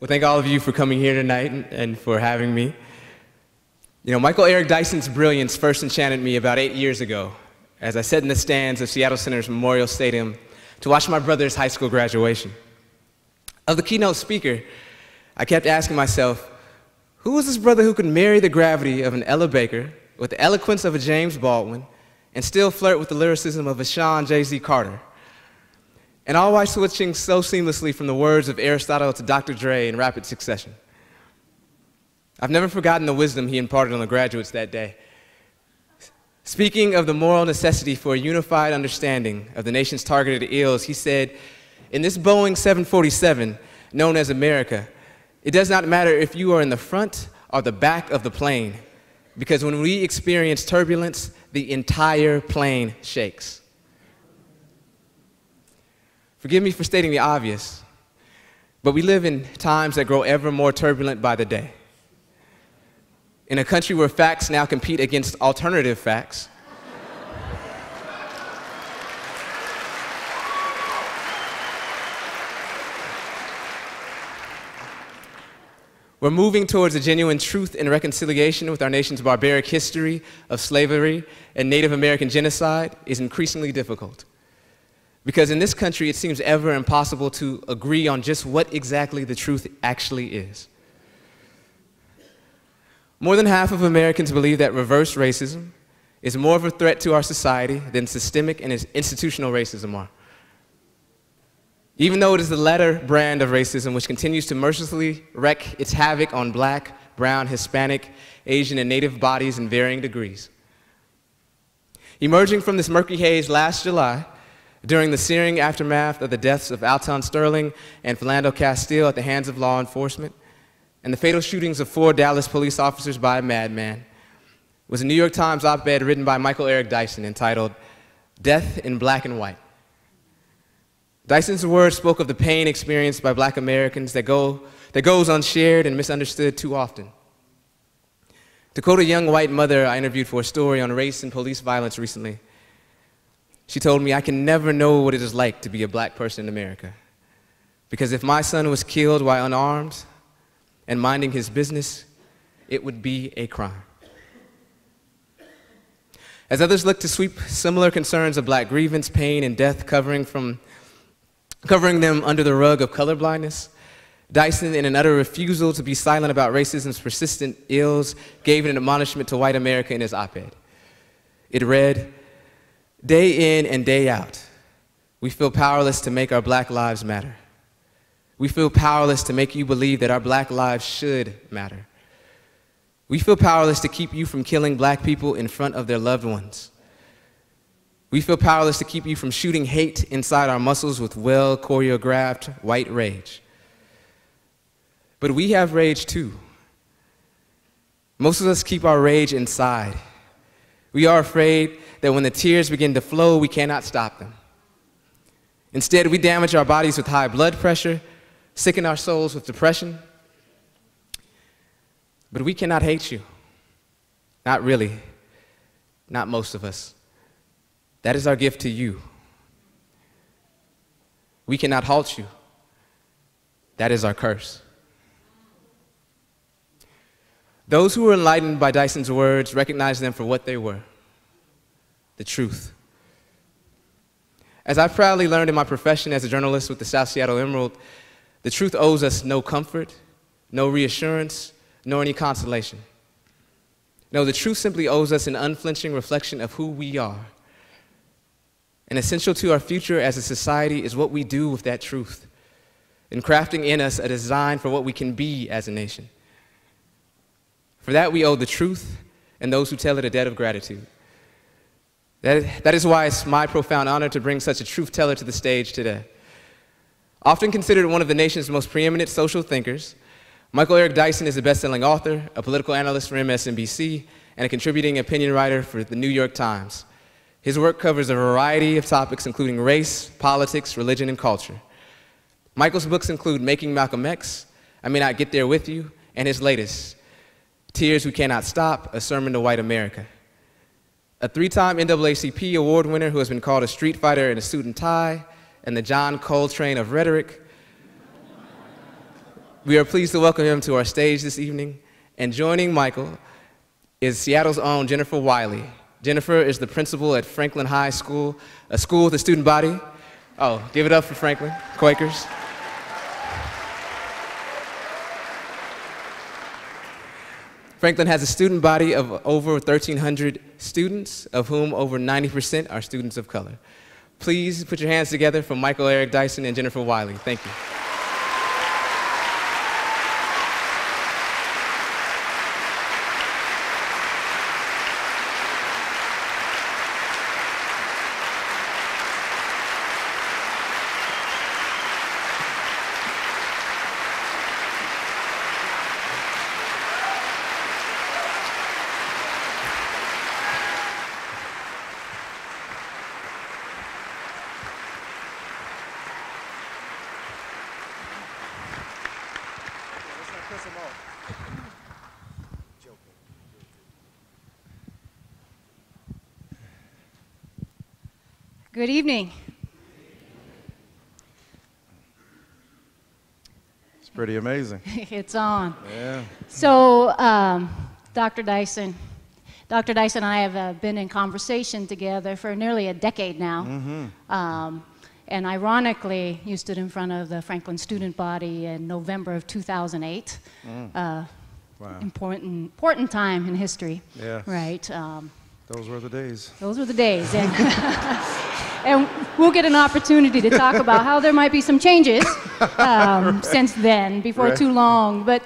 Well, thank all of you for coming here tonight and, for having me. You know, Michael Eric Dyson's brilliance first enchanted me about eight years ago as I sat in the stands of Seattle Center's Memorial Stadium to watch my brother's high school graduation. Of the keynote speaker, I kept asking myself, who was this brother who could marry the gravity of an Ella Baker with the eloquence of a James Baldwin and still flirt with the lyricism of a Shawn Jay-Z Carter? And all while switching so seamlessly from the words of Aristotle to Dr. Dre in rapid succession. I've never forgotten the wisdom he imparted on the graduates that day. Speaking of the moral necessity for a unified understanding of the nation's targeted ills, he said, In this Boeing 747, known as America, it does not matter if you are in the front or the back of the plane, because when we experience turbulence, the entire plane shakes. Forgive me for stating the obvious, but we live in times that grow ever more turbulent by the day. In a country where facts now compete against alternative facts, We're moving towards a genuine truth and reconciliation with our nation's barbaric history of slavery and Native American genocide is increasingly difficult. Because in this country, it seems ever impossible to agree on just what exactly the truth actually is. More than half of Americans believe that reverse racism is more of a threat to our society than systemic and institutional racism are. Even though it is the latter brand of racism which continues to mercilessly wreak its havoc on black, brown, Hispanic, Asian, and Native bodies in varying degrees. Emerging from this murky haze last July, during the searing aftermath of the deaths of Alton Sterling and Philando Castile at the hands of law enforcement, and the fatal shootings of four Dallas police officers by a madman, was a New York Times op ed written by Michael Eric Dyson entitled Death in Black and White. Dyson's words spoke of the pain experienced by black Americans that, go, that goes unshared and misunderstood too often. To quote a young white mother I interviewed for a story on race and police violence recently, she told me, I can never know what it is like to be a black person in America. Because if my son was killed while unarmed and minding his business, it would be a crime. As others look to sweep similar concerns of black grievance, pain, and death covering, from, covering them under the rug of colorblindness, Dyson, in an utter refusal to be silent about racism's persistent ills, gave an admonishment to white America in his op ed. It read, Day in and day out, we feel powerless to make our black lives matter. We feel powerless to make you believe that our black lives should matter. We feel powerless to keep you from killing black people in front of their loved ones. We feel powerless to keep you from shooting hate inside our muscles with well choreographed white rage. But we have rage too. Most of us keep our rage inside. We are afraid that when the tears begin to flow, we cannot stop them. Instead, we damage our bodies with high blood pressure, sicken our souls with depression. But we cannot hate you. Not really. Not most of us. That is our gift to you. We cannot halt you. That is our curse. Those who were enlightened by Dyson's words recognize them for what they were the truth. As I proudly learned in my profession as a journalist with the South Seattle Emerald, the truth owes us no comfort, no reassurance, nor any consolation. No, the truth simply owes us an unflinching reflection of who we are. And essential to our future as a society is what we do with that truth, in crafting in us a design for what we can be as a nation. For that, we owe the truth and those who tell it a debt of gratitude. That, that is why it's my profound honor to bring such a truth teller to the stage today. Often considered one of the nation's most preeminent social thinkers, Michael Eric Dyson is a best-selling author, a political analyst for MSNBC, and a contributing opinion writer for the New York Times. His work covers a variety of topics including race, politics, religion, and culture. Michael's books include Making Malcolm X, I May Not Get There With You, and his latest, Tears We Cannot Stop, A Sermon to White America a three-time NAACP award winner who has been called a street fighter in a suit and tie, and the John Coltrane of rhetoric. We are pleased to welcome him to our stage this evening. And joining Michael is Seattle's own Jennifer Wiley. Jennifer is the principal at Franklin High School, a school with a student body. Oh, give it up for Franklin, Quakers. Franklin has a student body of over 1,300 students, of whom over 90% are students of color. Please put your hands together for Michael Eric Dyson and Jennifer Wiley. Thank you. Good evening. It's pretty amazing. it's on. Yeah. So, um, Dr. Dyson, Dr. Dyson and I have uh, been in conversation together for nearly a decade now. Mm-hmm. Um, and ironically, you stood in front of the Franklin student body in November of 2008. Mm. Uh, Wow. important, important time in history. Yes. Right. Um, Those were the days. Those were the days. And, and we'll get an opportunity to talk about how there might be some changes um, since then before Right. too long. But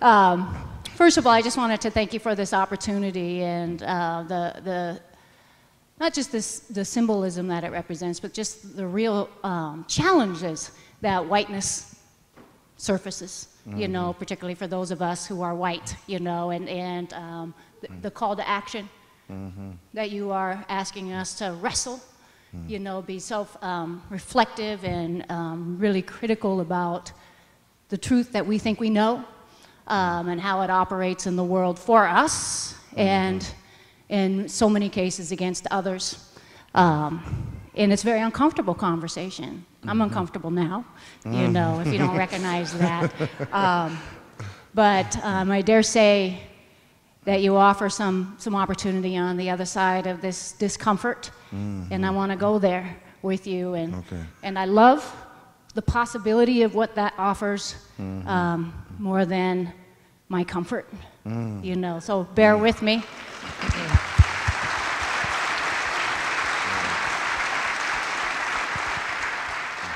um, first of all, I just wanted to thank you for this opportunity and uh, the, the, not just this, the symbolism that it represents, but just the real um, challenges that whiteness surfaces, you know, particularly for those of us who are white, you know, and, and um, the, the call to action that you are asking us to wrestle, you know, be self um, reflective and um, really critical about the truth that we think we know um, and how it operates in the world for us and in so many cases against others. Um, and it's a very uncomfortable conversation. I'm uncomfortable now, you know, if you don't recognize that. Um, but um, I dare say that you offer some, some opportunity on the other side of this discomfort, and I want to go there with you. And, Okay. and I love the possibility of what that offers um, more than my comfort, you know. So bear with me.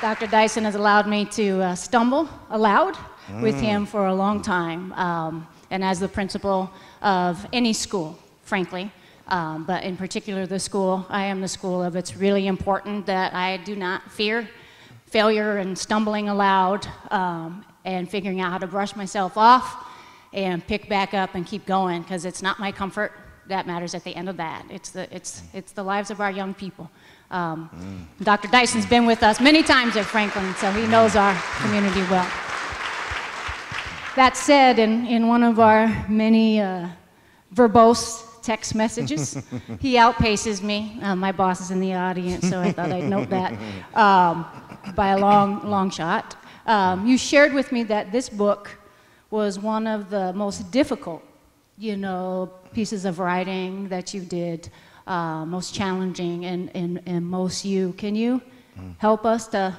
Dr. Dyson has allowed me to uh, stumble aloud with him for a long time, um, and as the principal of any school, frankly, um, but in particular the school I am the school of, it's really important that I do not fear failure and stumbling aloud um, and figuring out how to brush myself off and pick back up and keep going because it's not my comfort that matters at the end of that. It's the, it's, it's the lives of our young people. Um, Dr. Dyson's been with us many times at Franklin, so he knows our community well. That said, in, in one of our many uh, verbose text messages, he outpaces me. Uh, my boss is in the audience, so I thought I'd note that um, by a long, long shot. Um, you shared with me that this book was one of the most difficult, you know, pieces of writing that you did, uh, most challenging and, and, and most you. Can you help us to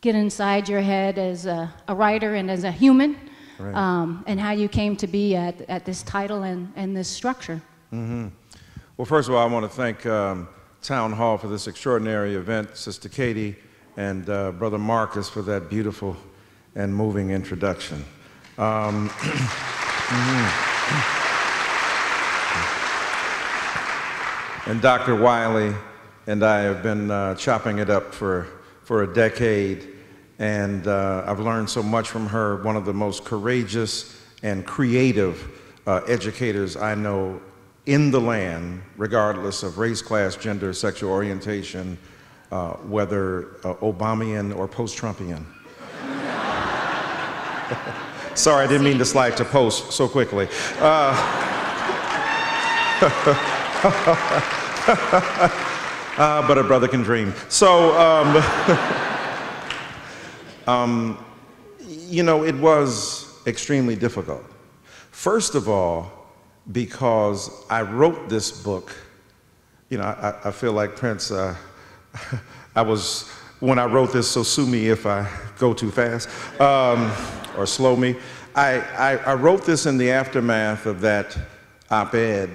get inside your head as a, a writer and as a human, Right. um, and how you came to be at, at this title and, and this structure? Well, first of all, I want to thank um, Town Hall for this extraordinary event, Sister Katie and uh, Brother Marcus for that beautiful and moving introduction. Um, and Dr. Wiley and I have been uh, chopping it up for, for a decade, and uh, I've learned so much from her, one of the most courageous and creative uh, educators I know in the land, regardless of race, class, gender, sexual orientation, uh, whether uh, Obamian or post-Trumpian. Sorry, I didn't mean to slide to post so quickly. Uh, uh, but a brother can dream. So, um, um, you know, it was extremely difficult. First of all, because I wrote this book, you know, I, I feel like Prince, uh, I was, when I wrote this, so sue me if I go too fast um, or slow me. I, I, I, wrote this in the aftermath of that op ed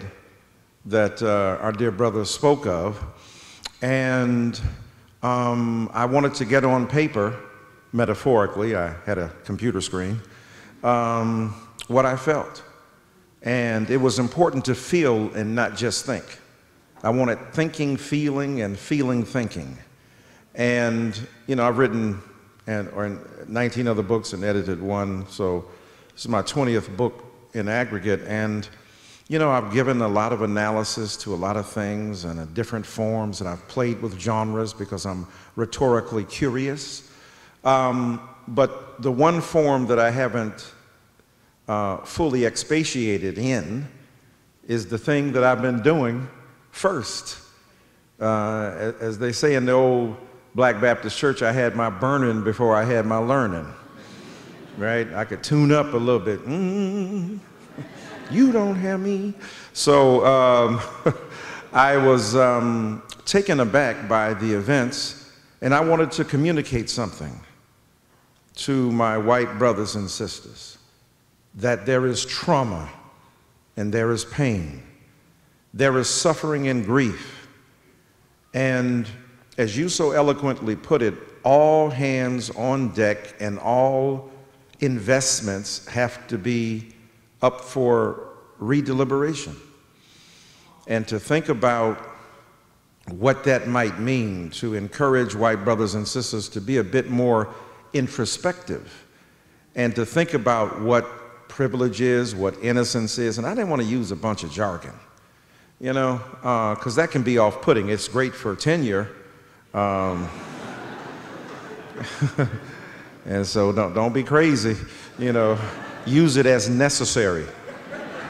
that uh, our dear brother spoke of, and um, I wanted to get on paper, metaphorically, I had a computer screen, um, what I felt. And it was important to feel and not just think. I wanted thinking, feeling, and feeling, thinking. And, you know, I've written and, or 19 other books and edited one, so this is my 20th book in aggregate. And, you know, I've given a lot of analysis to a lot of things and different forms, and I've played with genres because I'm rhetorically curious. Um, but the one form that I haven't uh, fully expatiated in is the thing that I've been doing first. Uh, as they say in the old Black Baptist church, I had my burning before I had my learning. Right? I could tune up a little bit. Mm, you don't have me. So um, I was um, taken aback by the events, and I wanted to communicate something to my white brothers and sisters that there is trauma and there is pain, there is suffering and grief. And as you so eloquently put it, all hands on deck and all investments have to be up for redeliberation. And to think about what that might mean to encourage white brothers and sisters to be a bit more introspective and to think about what privilege is, what innocence is. And I didn't want to use a bunch of jargon, you know, because uh, that can be off putting. It's great for tenure. Um, and so don't, don't be crazy, you know, use it as necessary.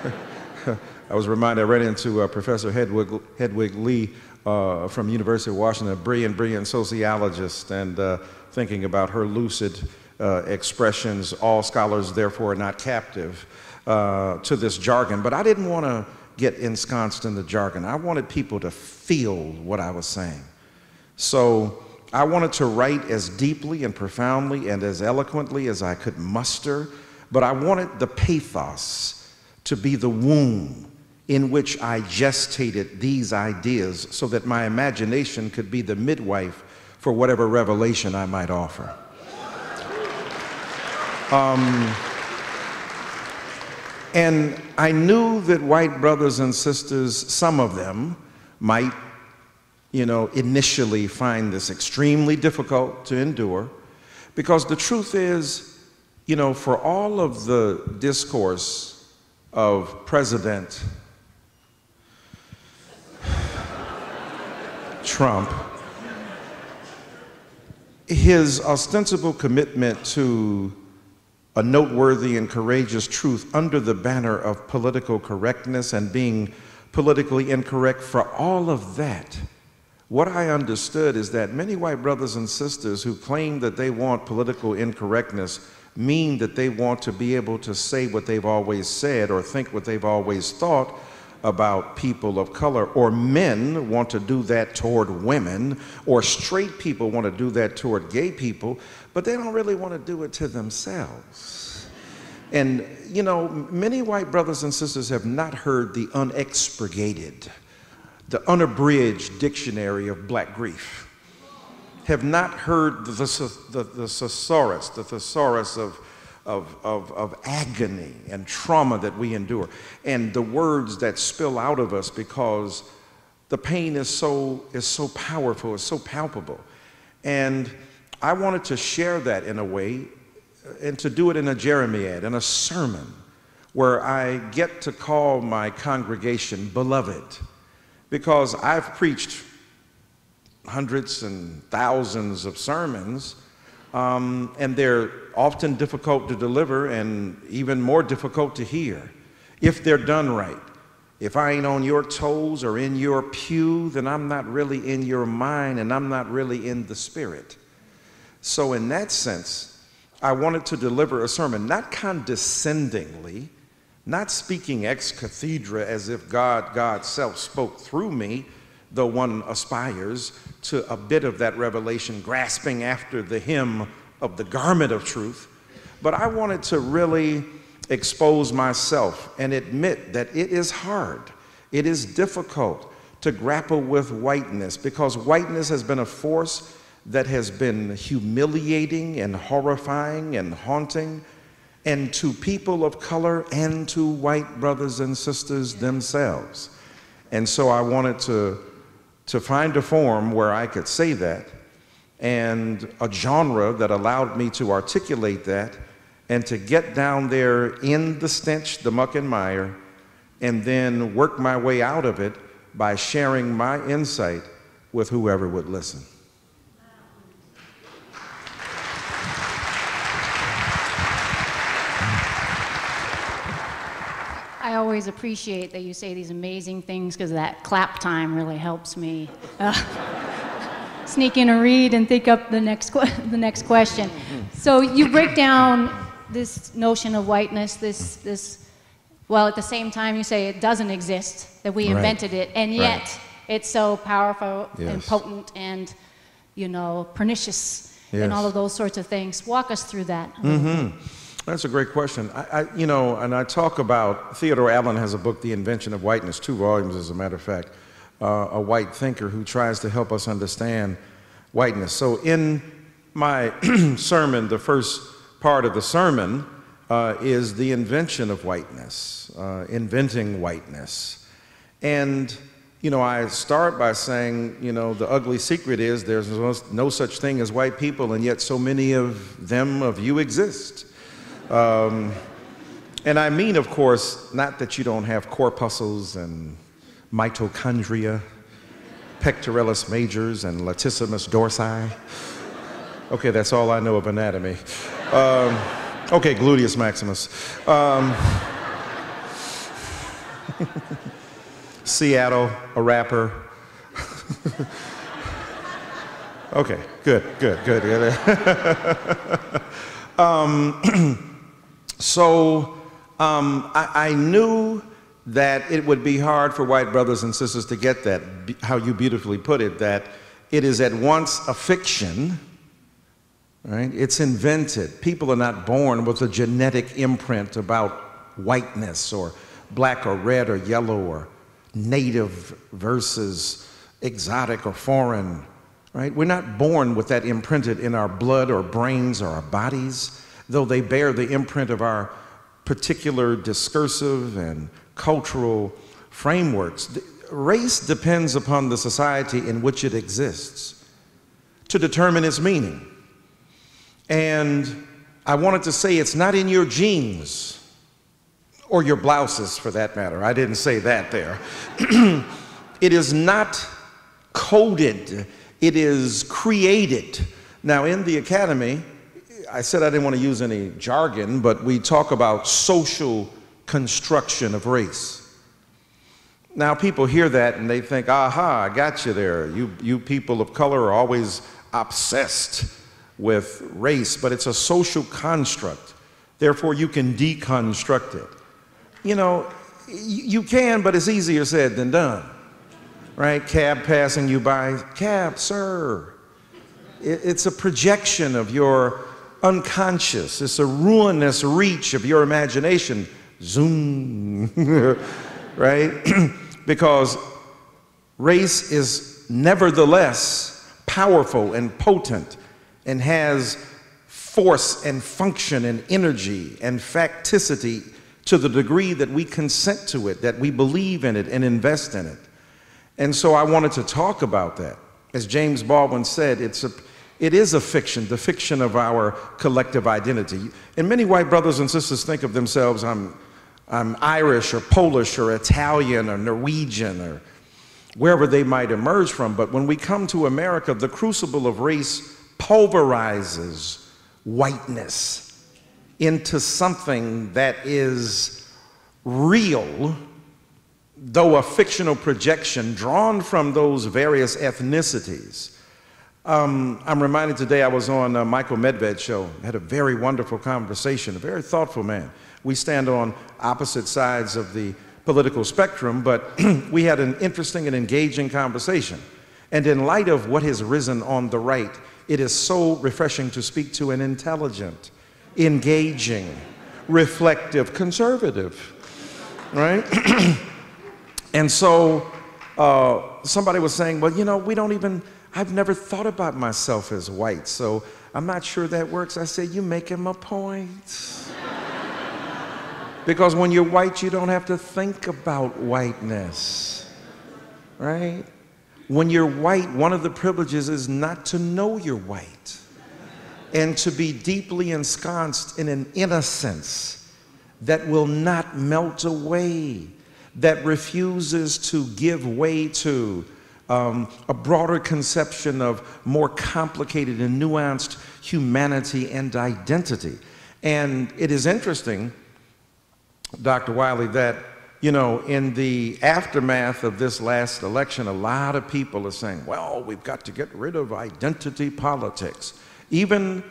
I was reminded, I ran into uh, Professor Hedwig, Hedwig Lee uh, from University of Washington, a brilliant, brilliant sociologist, and uh, thinking about her lucid uh, expressions, all scholars therefore are not captive uh, to this jargon. But I didn't want to get ensconced in the jargon. I wanted people to feel what I was saying. So I wanted to write as deeply and profoundly and as eloquently as I could muster, but I wanted the pathos to be the womb in which I gestated these ideas so that my imagination could be the midwife for whatever revelation I might offer. Um, and I knew that white brothers and sisters, some of them, might, you know, initially find this extremely difficult to endure. Because the truth is, you know, for all of the discourse of President Trump, his ostensible commitment to a noteworthy and courageous truth under the banner of political correctness and being politically incorrect for all of that. What I understood is that many white brothers and sisters who claim that they want political incorrectness mean that they want to be able to say what they've always said or think what they've always thought about people of color, or men want to do that toward women, or straight people want to do that toward gay people, but they don't really want to do it to themselves. And, you know, many white brothers and sisters have not heard the unexpurgated, the unabridged dictionary of black grief, have not heard the, the, the, the thesaurus, the thesaurus of of, of, of agony and trauma that we endure, and the words that spill out of us because the pain is so, is so powerful, it's so palpable. And I wanted to share that in a way uh, and to do it in a Jeremiad, in a sermon, where I get to call my congregation beloved because I've preached hundreds and thousands of sermons um, and they're often difficult to deliver and even more difficult to hear if they're done right. If I ain't on your toes or in your pew, then I'm not really in your mind and I'm not really in the spirit. So, in that sense, I wanted to deliver a sermon, not condescendingly, not speaking ex cathedra as if God, God's self spoke through me, though one aspires to a bit of that revelation, grasping after the hem of the garment of truth. But I wanted to really expose myself and admit that it is hard, it is difficult to grapple with whiteness because whiteness has been a force that has been humiliating and horrifying and haunting, and to people of color and to white brothers and sisters themselves. And so I wanted to, to find a form where I could say that and a genre that allowed me to articulate that and to get down there in the stench, the muck and mire, and then work my way out of it by sharing my insight with whoever would listen. I always appreciate that you say these amazing things because that clap time really helps me uh, sneak in a read and think up the next, the next question. So you break down this notion of whiteness, this, this, well, at the same time you say it doesn't exist, that we Right. invented it, and yet Right. it's so powerful and potent and, you know, pernicious and all of those sorts of things. Walk us through that. little bit. That's a great question. I, I, you know, and I talk about Theodore Allen has a book, The Invention of Whiteness, two volumes, as a matter of fact, uh, a white thinker who tries to help us understand whiteness. So, in my sermon, the first part of the sermon uh, is the invention of whiteness, uh, inventing whiteness. And, you know, I start by saying, you know, the ugly secret is there's no, no such thing as white people, and yet so many of them, of you, exist. Um, and I mean, of course, not that you don't have corpuscles and mitochondria, pectoralis majors and latissimus dorsi. Okay, that's all I know of anatomy. Um, okay, gluteus maximus. Um, Seattle, a rapper. okay, good, good, good. good. So um, I, I knew that it would be hard for white brothers and sisters to get that, how you beautifully put it, that it is at once a fiction, right? It's invented. People are not born with a genetic imprint about whiteness or black or red or yellow or native versus exotic or foreign, right? We're not born with that imprinted in our blood or brains or our bodies, though they bear the imprint of our particular discursive and cultural frameworks. Race depends upon the society in which it exists to determine its meaning. And I wanted to say it's not in your genes or your blouses for that matter. I didn't say that there. it is not coded, it is created. Now, in the academy, I said I didn't want to use any jargon, but we talk about social construction of race. Now, people hear that and they think, aha, I got you there. You, you people of color are always obsessed with race, but it's a social construct. Therefore, you can deconstruct it. You know, you can, but it's easier said than done. Right? Cab passing you by, cab, sir. It's a projection of your unconscious, it's a ruinous reach of your imagination. Zoom, right? because race is nevertheless powerful and potent and has force and function and energy and facticity to the degree that we consent to it, that we believe in it and invest in it. And so I wanted to talk about that. As James Baldwin said, it's a, it is a fiction, the fiction of our collective identity. And many white brothers and sisters think of themselves, I'm, I'm Irish or Polish or Italian or Norwegian or wherever they might emerge from. But when we come to America, the crucible of race pulverizes whiteness into something that is real, though a fictional projection drawn from those various ethnicities. Um, I'm reminded today I was on uh, Michael Medved's show, had a very wonderful conversation, a very thoughtful man. We stand on opposite sides of the political spectrum, but we had an interesting and engaging conversation. And in light of what has risen on the right, it is so refreshing to speak to an intelligent, engaging, reflective conservative, right? and so uh, somebody was saying, well, you know, we don't even, I've never thought about myself as white, so I'm not sure that works. I said, You're making my point. because when you're white, you don't have to think about whiteness, right? When you're white, one of the privileges is not to know you're white and to be deeply ensconced in an innocence that will not melt away, that refuses to give way to um, a broader conception of more complicated and nuanced humanity and identity. And it is interesting, Dr. Wiley, that, you know, in the aftermath of this last election, a lot of people are saying, well, we've got to get rid of identity politics. Even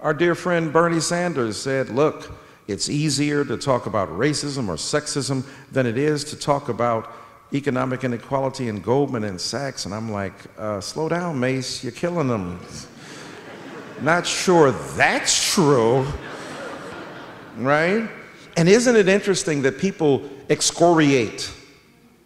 our dear friend Bernie Sanders said, look, it's easier to talk about racism or sexism than it is to talk about economic inequality in Goldman and Sachs. And I'm like, uh, slow down, Mace, you're killing them. Not sure that's true, right? And isn't it interesting that people excoriate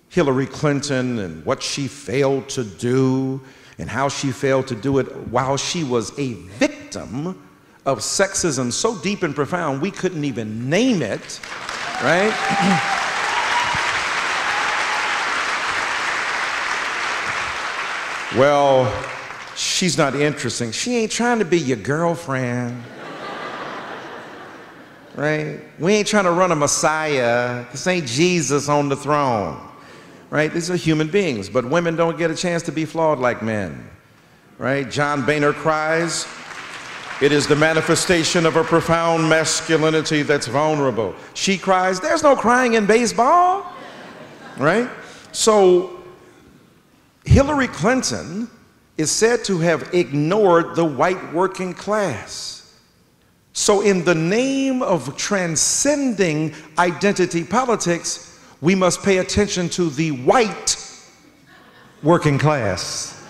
Hillary Clinton and what she failed to do and how she failed to do it while she was a victim of sexism so deep and profound we couldn't even name it, right? well, she's not interesting. She ain't trying to be your girlfriend. Right? We ain't trying to run a Messiah. This ain't Jesus on the throne. Right? These are human beings, but women don't get a chance to be flawed like men. Right? John Boehner cries, it is the manifestation of a profound masculinity that's vulnerable. She cries, There's no crying in baseball. Right? So, Hillary Clinton is said to have ignored the white working class. So, in the name of transcending identity politics, we must pay attention to the white working class.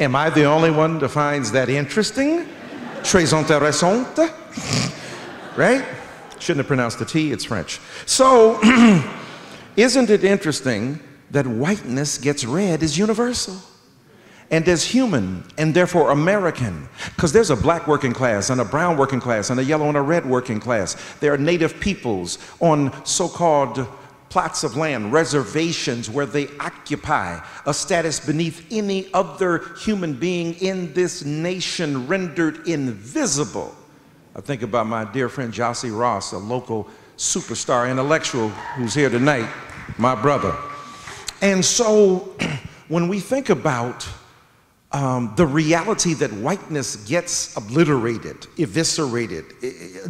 Am I the only one that finds that interesting? Très intéressante. right? Shouldn't have pronounced the T, it's French. So, isn't it interesting that whiteness gets read is universal? and as human and therefore American. Because there's a black working class and a brown working class and a yellow and a red working class. There are native peoples on so called plots of land, reservations where they occupy a status beneath any other human being in this nation, rendered invisible. I think about my dear friend Jossie Ross, a local superstar intellectual who's here tonight, my brother. And so when we think about um, the reality that whiteness gets obliterated, eviscerated,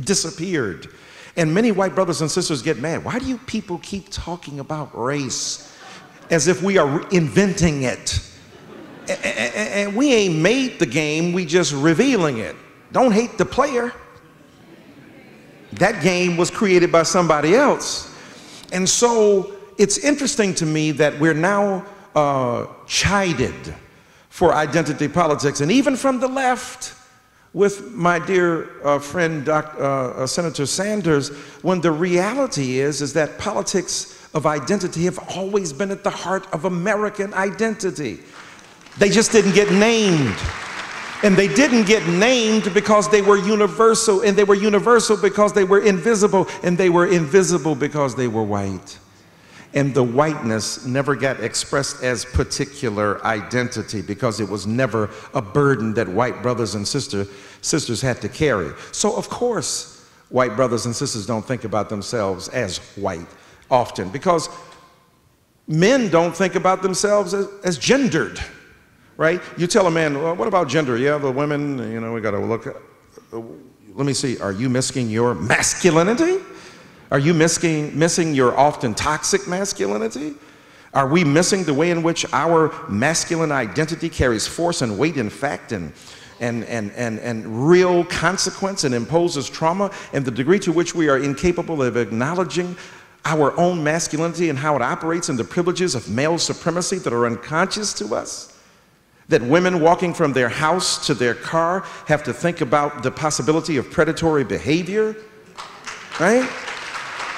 disappeared. And many white brothers and sisters get mad. Why do you people keep talking about race as if we are inventing it? And we ain't made the game, we just revealing it. Don't hate the player. That game was created by somebody else. And so it's interesting to me that we're now uh, chided for identity politics, and even from the left, with my dear uh, friend uh, uh, Senator Sanders, when the reality is is that politics of identity have always been at the heart of American identity. They just didn't get named. And they didn't get named because they were universal, and they were universal because they were invisible, and they were invisible because they were white and the whiteness never got expressed as particular identity because it was never a burden that white brothers and sister, sisters had to carry. So, of course, white brothers and sisters don't think about themselves as white often because men don't think about themselves as, as gendered, right? You tell a man, well, what about gender? Yeah, the women, you know, we got to look. Let me see, are you missing your masculinity? Are you missing, missing your often toxic masculinity? Are we missing the way in which our masculine identity carries force and weight in fact and, and, and, and, and real consequence and imposes trauma, and the degree to which we are incapable of acknowledging our own masculinity and how it operates and the privileges of male supremacy that are unconscious to us? That women walking from their house to their car have to think about the possibility of predatory behavior, right?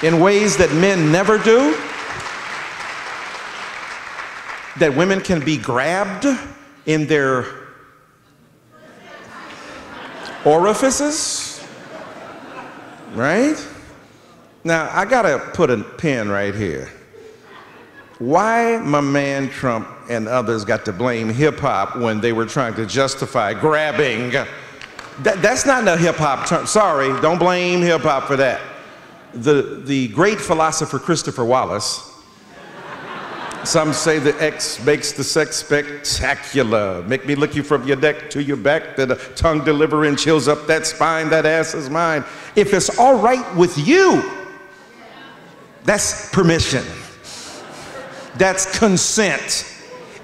In ways that men never do? that women can be grabbed in their orifices, right? Now, I gotta put a pin right here. Why my man Trump and others got to blame hip hop when they were trying to justify grabbing? That, that's not a hip hop term. Sorry, don't blame hip hop for that. The, the great philosopher Christopher Wallace some say the X makes the sex spectacular. Make me look you from your neck to your back, that a tongue delivering chills up that spine, that ass is mine. If it's all right with you, that's permission. That's consent.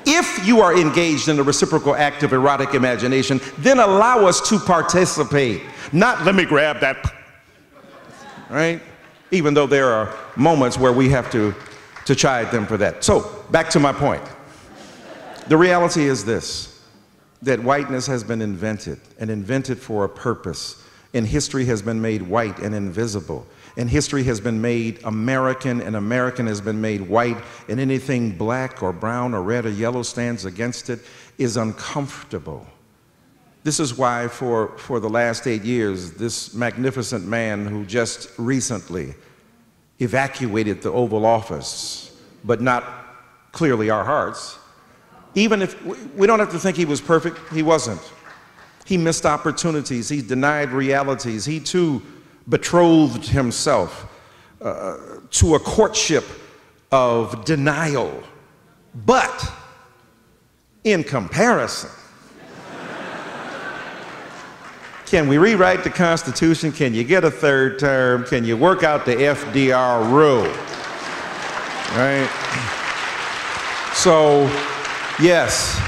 If you are engaged in a reciprocal act of erotic imagination, then allow us to participate. Not let me grab that, right? Even though there are moments where we have to to chide them for that. So, back to my point. The reality is this that whiteness has been invented and invented for a purpose. And history has been made white and invisible. And history has been made American, and American has been made white, and anything black or brown or red or yellow stands against it is uncomfortable. This is why, for, for the last eight years, this magnificent man who just recently evacuated the Oval Office, but not clearly our hearts. Even if we don't have to think he was perfect, he wasn't. He missed opportunities, he denied realities, he too betrothed himself uh, to a courtship of denial. But in comparison, Can we rewrite the Constitution? Can you get a third term? Can you work out the FDR rule? Right? So, yes,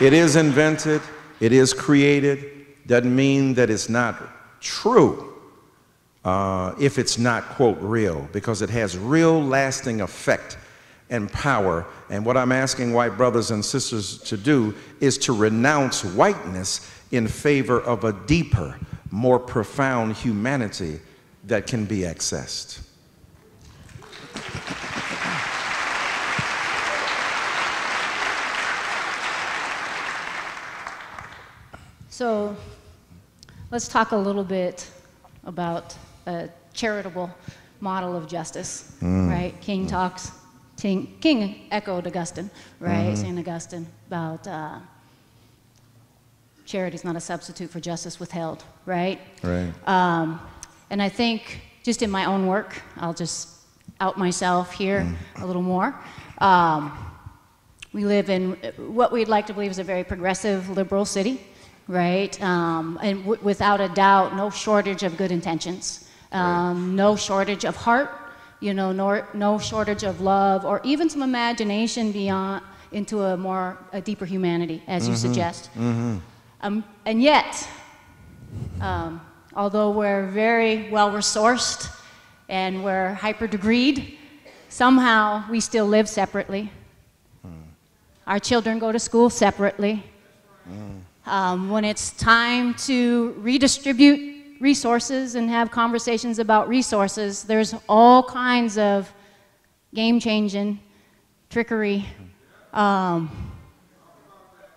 it is invented, it is created. Doesn't mean that it's not true uh, if it's not, quote, real, because it has real lasting effect and power. And what I'm asking white brothers and sisters to do is to renounce whiteness in favor of a deeper, more profound humanity that can be accessed. So let's talk a little bit about a charitable model of justice, mm. right? King talks, King, King echoed Augustine, right? Mm. St. Augustine about uh, charity is not a substitute for justice withheld, right? Right. Um, and I think just in my own work, I'll just out myself here mm. a little more. Um, we live in what we'd like to believe is a very progressive, liberal city, right? Um, and w- without a doubt, no shortage of good intentions, right. Um, no shortage of heart, you know, nor, no shortage of love, or even some imagination beyond into a more a deeper humanity, as mm-hmm. you suggest. Mm-hmm. Um, and yet, um, although we're very well resourced and we're hyper degreed, somehow we still live separately. Mm. Our children go to school separately. Mm. Um, when it's time to redistribute resources and have conversations about resources, there's all kinds of game changing trickery um,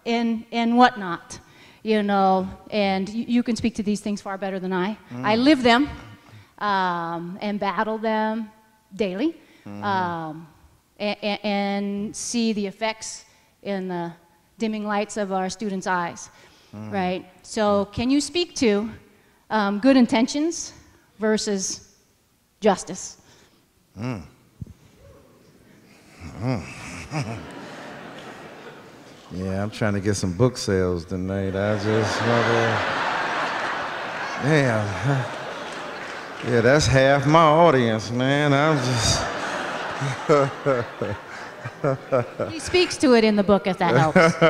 and, and whatnot you know, and you, you, can speak to these things far better than I. Mm. I live them um, and battle them daily mm. um, and, and, see the effects in the dimming lights of our students' eyes, mm. right? So, can you speak to um, good intentions versus justice? Mm. Yeah, I'm trying to get some book sales tonight. I just mother. Damn. Yeah, that's half my audience, man. I'm just. he speaks to it in the book, if that helps.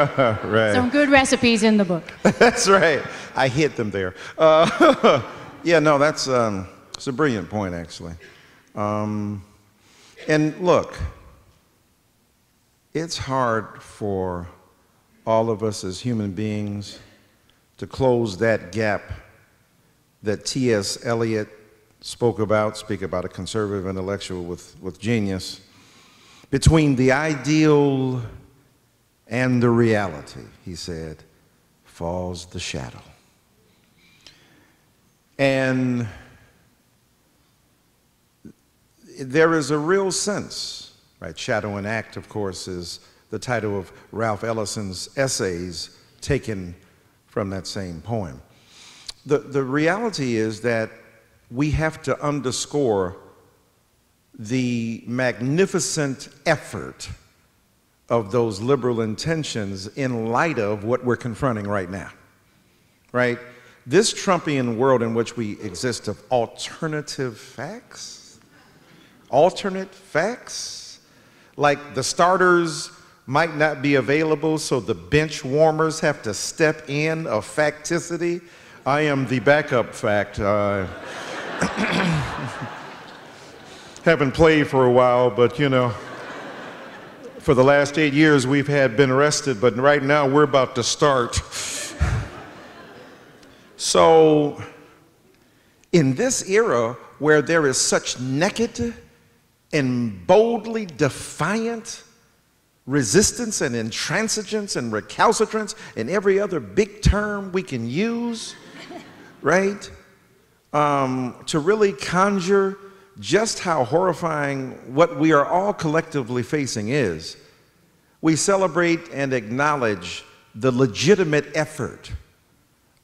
right. Some good recipes in the book. that's right. I hit them there. Uh, yeah, no, that's um, it's a brilliant point, actually. Um, and look, it's hard for all of us as human beings to close that gap that T.S. Eliot spoke about, speak about a conservative intellectual with, with genius, between the ideal and the reality, he said, falls the shadow. And there is a real sense, right? Shadow and Act, of course, is the title of Ralph Ellison's essays taken from that same poem. The, the reality is that we have to underscore the magnificent effort of those liberal intentions in light of what we're confronting right now. Right? This Trumpian world in which we exist of alternative facts, alternate facts, like the starters might not be available, so the bench warmers have to step in of facticity. I am the backup fact. Uh, haven't played for a while, but you know, for the last eight years we've had been arrested, but right now we're about to start. So, in this era where there is such naked and boldly defiant resistance and intransigence and recalcitrance and every other big term we can use, right? Um, to really conjure just how horrifying what we are all collectively facing is, we celebrate and acknowledge the legitimate effort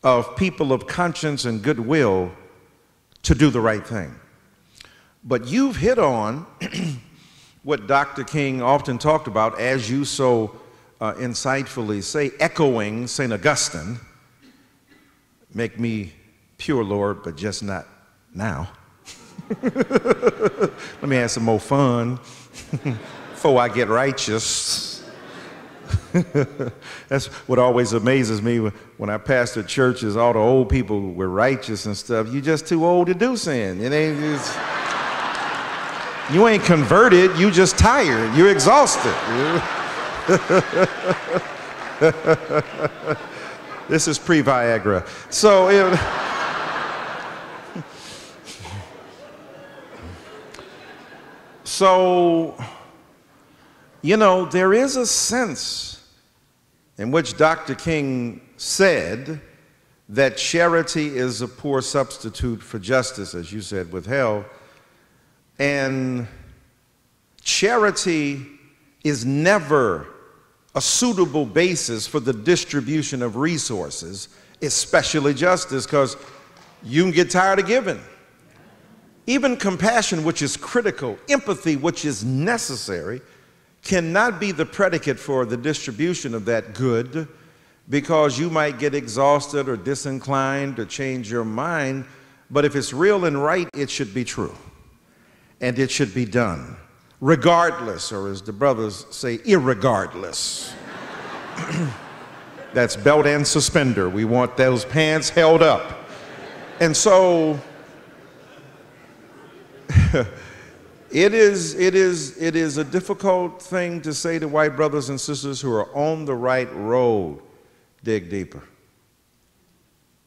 of people of conscience and goodwill to do the right thing. But you've hit on what Dr. King often talked about, as you so uh, insightfully say, echoing St. Augustine make me pure, Lord, but just not now. Let me have some more fun before I get righteous. That's what always amazes me when I pastor churches. All the old people were righteous and stuff. You're just too old to do sin. It ain't just, you ain't converted. You just tired. You're exhausted. this is pre-Viagra. So. It, So, you know, there is a sense in which Dr. King said that charity is a poor substitute for justice, as you said, with hell. And charity is never a suitable basis for the distribution of resources, especially justice, because you can get tired of giving. Even compassion, which is critical, empathy, which is necessary, cannot be the predicate for the distribution of that good because you might get exhausted or disinclined or change your mind. But if it's real and right, it should be true. And it should be done, regardless, or as the brothers say, irregardless. That's belt and suspender. We want those pants held up. And so, it is, it, is, it is a difficult thing to say to white brothers and sisters who are on the right road dig deeper.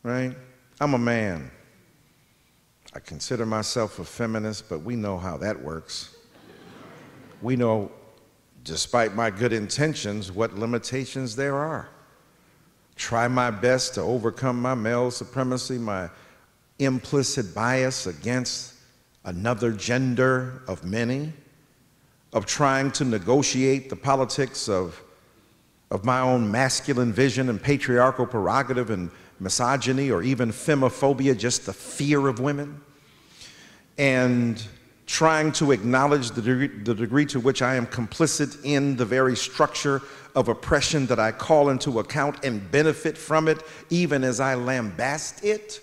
Right? I'm a man. I consider myself a feminist, but we know how that works. We know, despite my good intentions, what limitations there are. Try my best to overcome my male supremacy, my implicit bias against another gender of many, of trying to negotiate the politics of, of my own masculine vision and patriarchal prerogative and misogyny or even femophobia, just the fear of women, and trying to acknowledge the degree, the degree to which I am complicit in the very structure of oppression that I call into account and benefit from it, even as I lambast it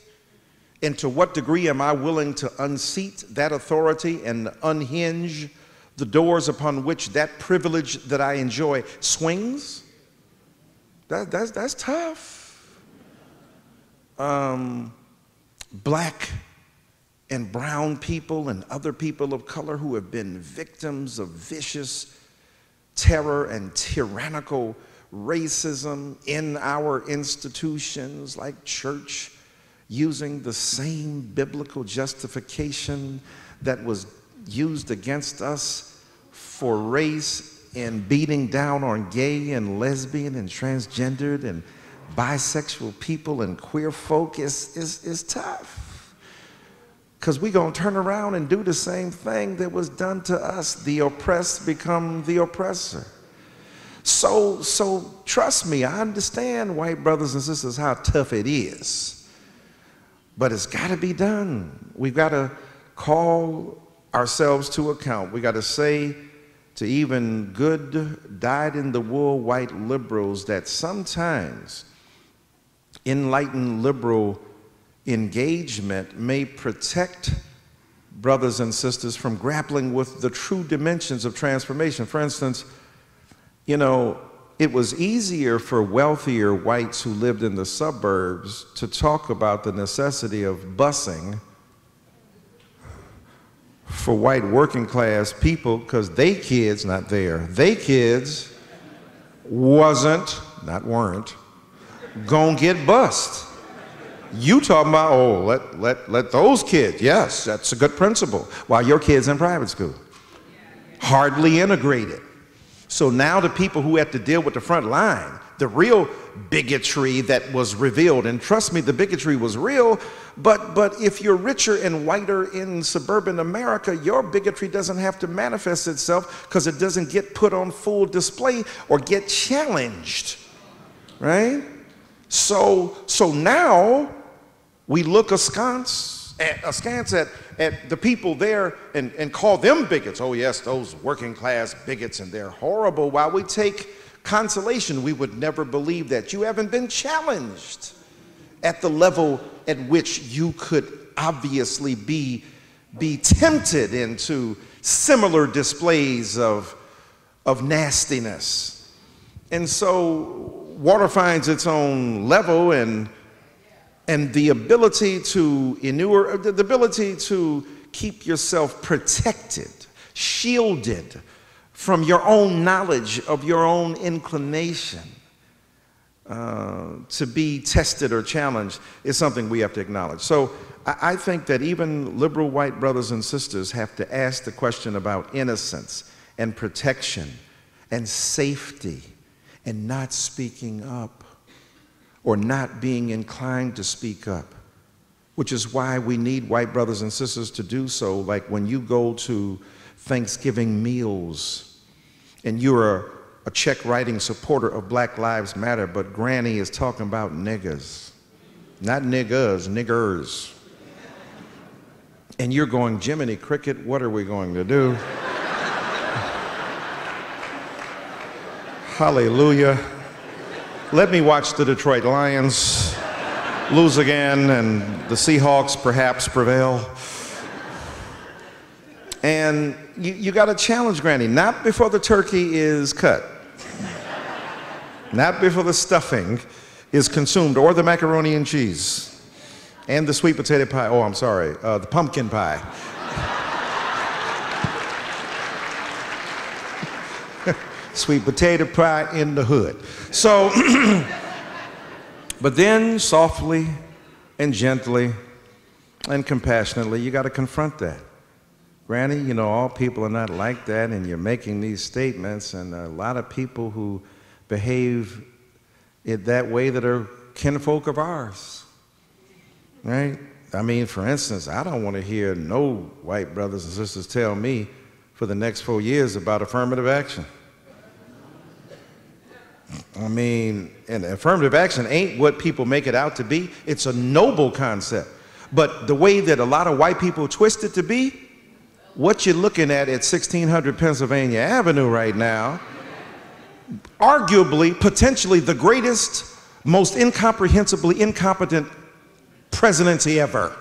and to what degree am I willing to unseat that authority and unhinge the doors upon which that privilege that I enjoy swings, that, that's, that's tough. Um, black and brown people and other people of color who have been victims of vicious terror and tyrannical racism in our institutions like church, using the same biblical justification that was used against us for race in beating down on gay and lesbian and transgendered and bisexual people and queer folk is, is, tough. Because we're going to turn around and do the same thing that was done to us. The oppressed become the oppressor. So, so trust me, I understand, white brothers and sisters, how tough it is. But it's got to be done. We've got to call ourselves to account. We got to say to even good, dyed in the wool white liberals that sometimes enlightened liberal engagement may protect brothers and sisters from grappling with the true dimensions of transformation. For instance, you know, it was easier for wealthier whites who lived in the suburbs to talk about the necessity of busing for white working class people because they kids, not there, they kids wasn't, not weren't, gonna get bust. You talking about, oh, let, let, let those kids, yes, that's a good principle, while your kids in private school. Hardly integrated. So now the people who have to deal with the front line, the real bigotry that was revealed, and trust me, the bigotry was real, but, but if you're richer and whiter in suburban America, your bigotry doesn't have to manifest itself because it doesn't get put on full display or get challenged, right? So, so now we look askance at, askance at, at the people there and, and call them bigots. Oh, yes, those working class bigots, and they're horrible. While we take consolation, we would never believe that. You haven't been challenged at the level at which you could obviously be, be tempted into similar displays of, of nastiness. And so water finds its own level and and the ability to inure, the ability to keep yourself protected, shielded from your own knowledge of your own inclination uh, to be tested or challenged is something we have to acknowledge. So I think that even liberal white brothers and sisters have to ask the question about innocence and protection and safety and not speaking up or not being inclined to speak up, which is why we need white brothers and sisters to do so. Like when you go to Thanksgiving meals and you're a, a check writing supporter of Black Lives Matter, but Granny is talking about niggas, not niggas, niggers. And you're going, Jiminy Cricket, what are we going to do? Hallelujah. Let me watch the Detroit Lions lose again and the Seahawks perhaps prevail. And you, you got to challenge Granny, not before the turkey is cut, not before the stuffing is consumed, or the macaroni and cheese, and the sweet potato pie. Oh, I'm sorry, uh, the pumpkin pie. Sweet potato pie in the hood. So, but then softly and gently and compassionately, you got to confront that. Granny, you know, all people are not like that, and you're making these statements, and a lot of people who behave it that way that are kinfolk of ours, right? I mean, for instance, I don't want to hear no white brothers and sisters tell me for the next four years about affirmative action. I mean, and affirmative action ain't what people make it out to be. It's a noble concept. But the way that a lot of white people twist it to be, what you're looking at at 1600 Pennsylvania Avenue right now, arguably, potentially the greatest, most incomprehensibly incompetent presidency ever.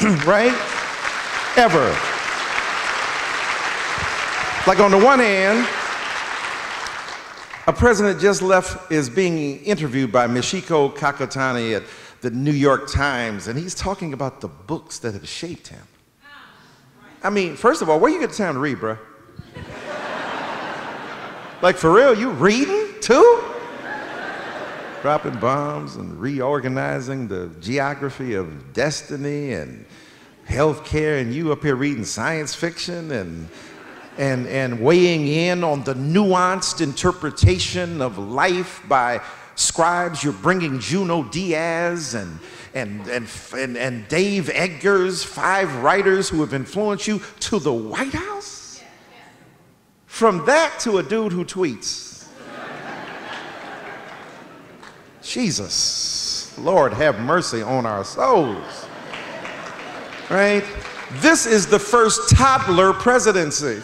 right? Ever. Like, on the one hand, a president just left is being interviewed by Michiko Kakutani at the New York Times, and he's talking about the books that have shaped him. I mean, first of all, where you get the time to read, bro? like, for real, you reading too? Dropping bombs and reorganizing the geography of destiny and healthcare, and you up here reading science fiction and and, and weighing in on the nuanced interpretation of life by scribes. You're bringing Junot Diaz and, and, and, and, and Dave Eggers, five writers who have influenced you, to the White House? From that to a dude who tweets. Jesus, Lord, have mercy on our souls. Right? This is the first toddler presidency.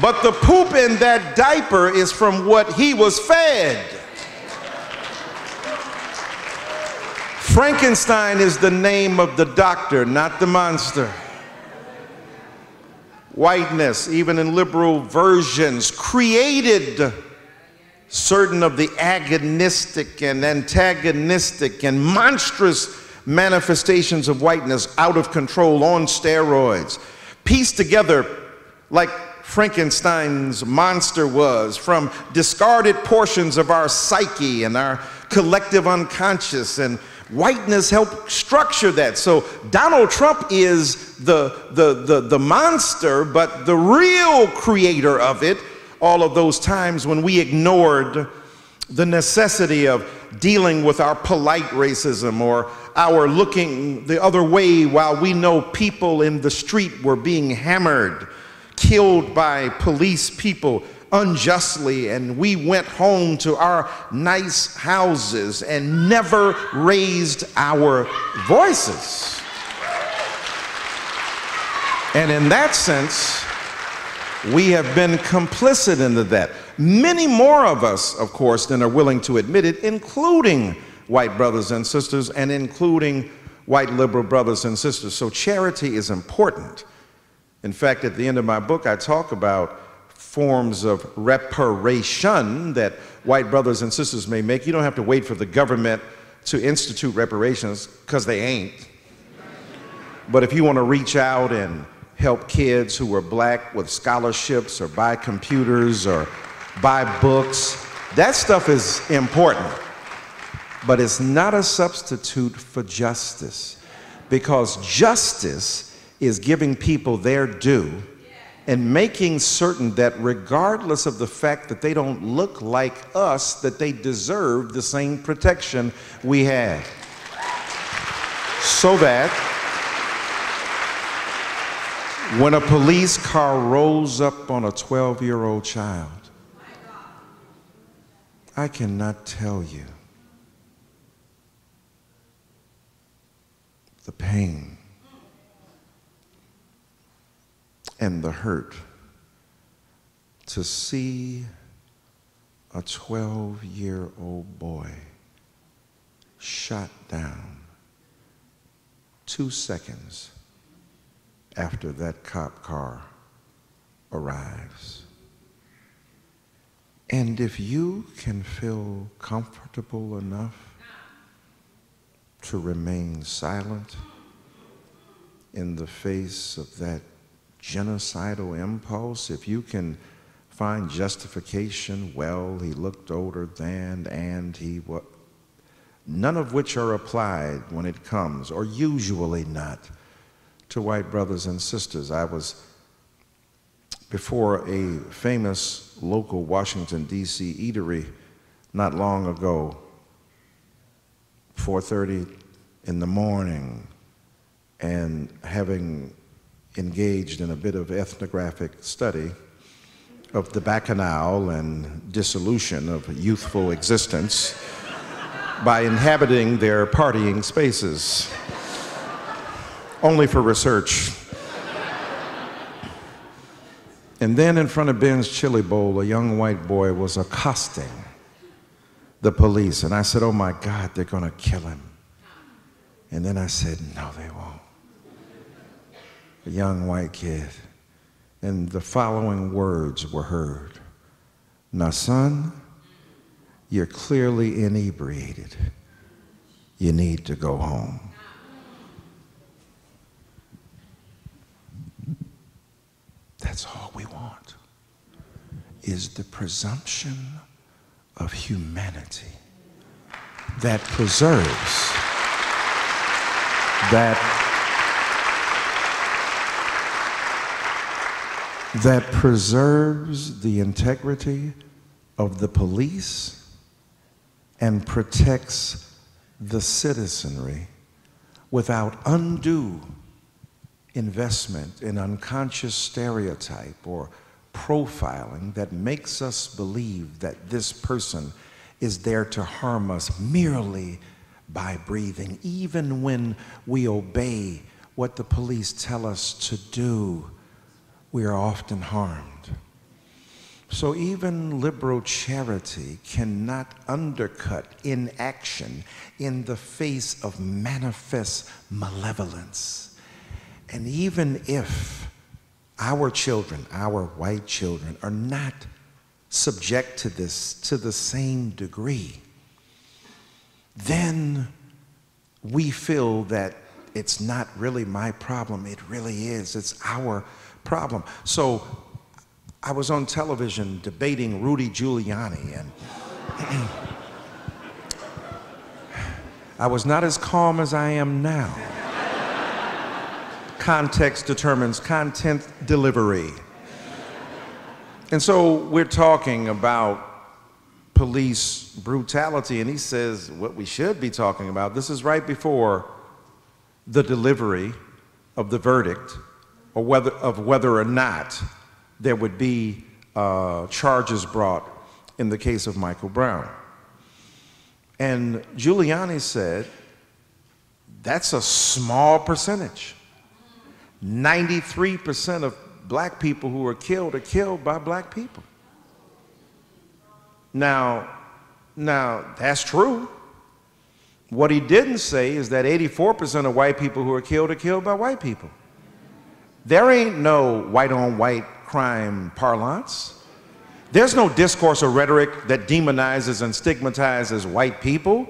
But the poop in that diaper is from what he was fed. Frankenstein is the name of the doctor, not the monster. Whiteness, even in liberal versions, created certain of the agonistic and antagonistic and monstrous manifestations of whiteness out of control on steroids, pieced together like Frankenstein's monster was, from discarded portions of our psyche and our collective unconscious, and whiteness helped structure that. So Donald Trump is the, the, the, the monster, but the real creator of it, all of those times when we ignored the necessity of dealing with our polite racism or our looking the other way while we know people in the street were being hammered killed by police people unjustly, and we went home to our nice houses and never raised our voices. And in that sense, we have been complicit into that. Many more of us, of course, than are willing to admit it, including white brothers and sisters and including white liberal brothers and sisters. So charity is important. In fact, at the end of my book, I talk about forms of reparation that white brothers and sisters may make. You don't have to wait for the government to institute reparations because they ain't. But if you want to reach out and help kids who are black with scholarships or buy computers or buy books, that stuff is important. But it's not a substitute for justice because justice is giving people their due and making certain that regardless of the fact that they don't look like us that they deserve the same protection we have. So that when a police car rolls up on a 12 year old child i cannot tell you the pain and the hurt to see a 12 year old boy shot down two seconds after that cop car arrives. And if you can feel comfortable enough to remain silent in the face of that genocidal impulse, if you can find justification, well, he looked older than, and he what, none of which are applied when it comes, or usually not, to white brothers and sisters. I was before a famous local Washington, D.C. eatery not long ago, 4.30 in the morning, and having engaged in a bit of ethnographic study of the bacchanal and dissolution of youthful existence by inhabiting their partying spaces, only for research. And then in front of Ben's Chili Bowl, a young white boy was accosting the police. And I said, Oh my God, they're going to kill him. And then I said, No, they won't. A young white kid, and the following words were heard Now, son, you're clearly inebriated. You need to go home. That's all we want is the presumption of humanity that preserves that that preserves the integrity of the police and protects the citizenry without undue investment in unconscious stereotype or profiling that makes us believe that this person is there to harm us merely by breathing, even when we obey what the police tell us to do, we are often harmed. So even liberal charity cannot undercut inaction in the face of manifest malevolence. And even if our children, our white children, are not subject to this to the same degree, then we feel that it's not really my problem. It really is. It's our problem. So I was on television debating Rudy Giuliani, and I was not as calm as I am now. Context determines content delivery. And so we're talking about police brutality, and he says what we should be talking about. This is right before the delivery of the verdict or whether, of whether or not there would be uh, charges brought in the case of Michael Brown. And Giuliani said, that's a small percentage. 93% of black people who are killed are killed by black people. Now, now that's true. What he didn't say is that 84% of white people who are killed are killed by white people. There ain't no white on white crime parlance. There's no discourse or rhetoric that demonizes and stigmatizes white people.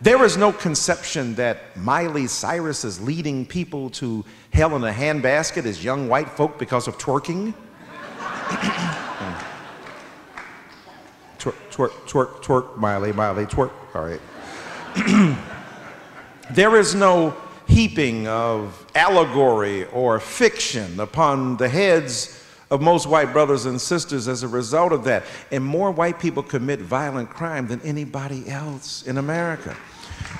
There is no conception that Miley Cyrus is leading people to hell in a handbasket as young white folk because of twerking. twerk, twerk, twerk, twerk, Miley, Miley, twerk. All right. there is no heaping of allegory or fiction upon the heads of most white brothers and sisters as a result of that. And more white people commit violent crime than anybody else in America.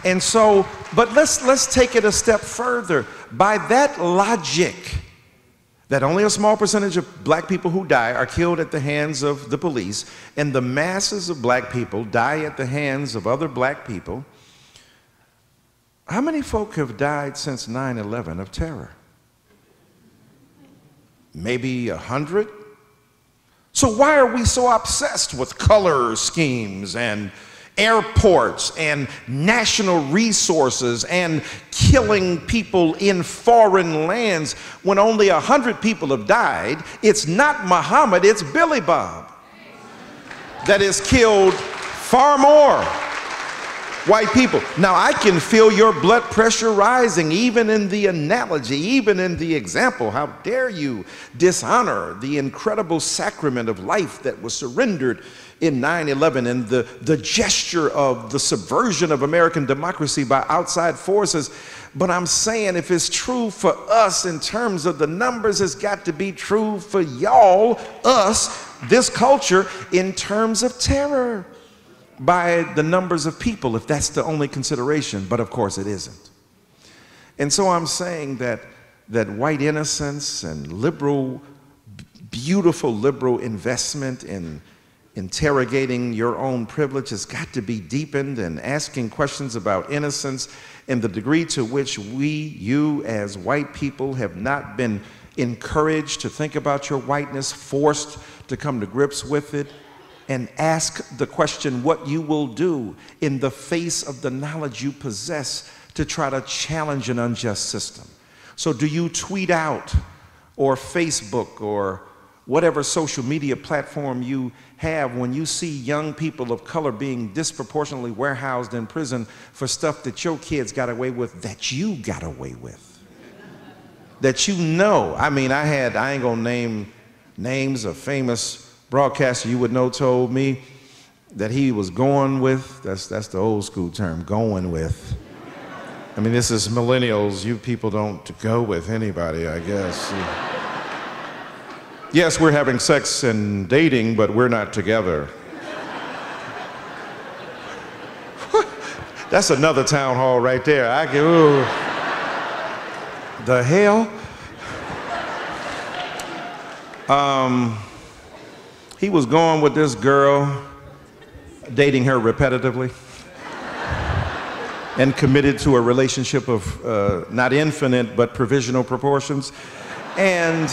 And so, but let's, let's take it a step further. By that logic, that only a small percentage of black people who die are killed at the hands of the police, and the masses of black people die at the hands of other black people. How many folk have died since 9 11 of terror? Maybe a hundred? So, why are we so obsessed with color schemes and airports and national resources and killing people in foreign lands when only a hundred people have died. It's not Muhammad, it's Billy Bob that has killed far more white people. Now, I can feel your blood pressure rising, even in the analogy, even in the example. How dare you dishonor the incredible sacrament of life that was surrendered in 9 11 and the, the gesture of the subversion of American democracy by outside forces. But I'm saying if it's true for us in terms of the numbers, it's got to be true for y'all, us, this culture, in terms of terror by the numbers of people, if that's the only consideration. But of course, it isn't. And so I'm saying that, that white innocence and liberal, beautiful liberal investment in interrogating your own privilege has got to be deepened and asking questions about innocence and the degree to which we, you as white people, have not been encouraged to think about your whiteness, forced to come to grips with it, and ask the question what you will do in the face of the knowledge you possess to try to challenge an unjust system. So, do you tweet out or Facebook or whatever social media platform you have when you see young people of color being disproportionately warehoused in prison for stuff that your kids got away with that you got away with. that you know. I mean, I had, I ain't gonna name names of famous broadcaster you would know told me that he was going with, that's, that's the old school term, going with. I mean, this is millennials. You people don't go with anybody, I guess. Yes, we're having sex and dating, but we're not together. That's another town hall right there. I get, ooh. The hell? Um, he was going with this girl, dating her repetitively, and committed to a relationship of uh, not infinite but provisional proportions. And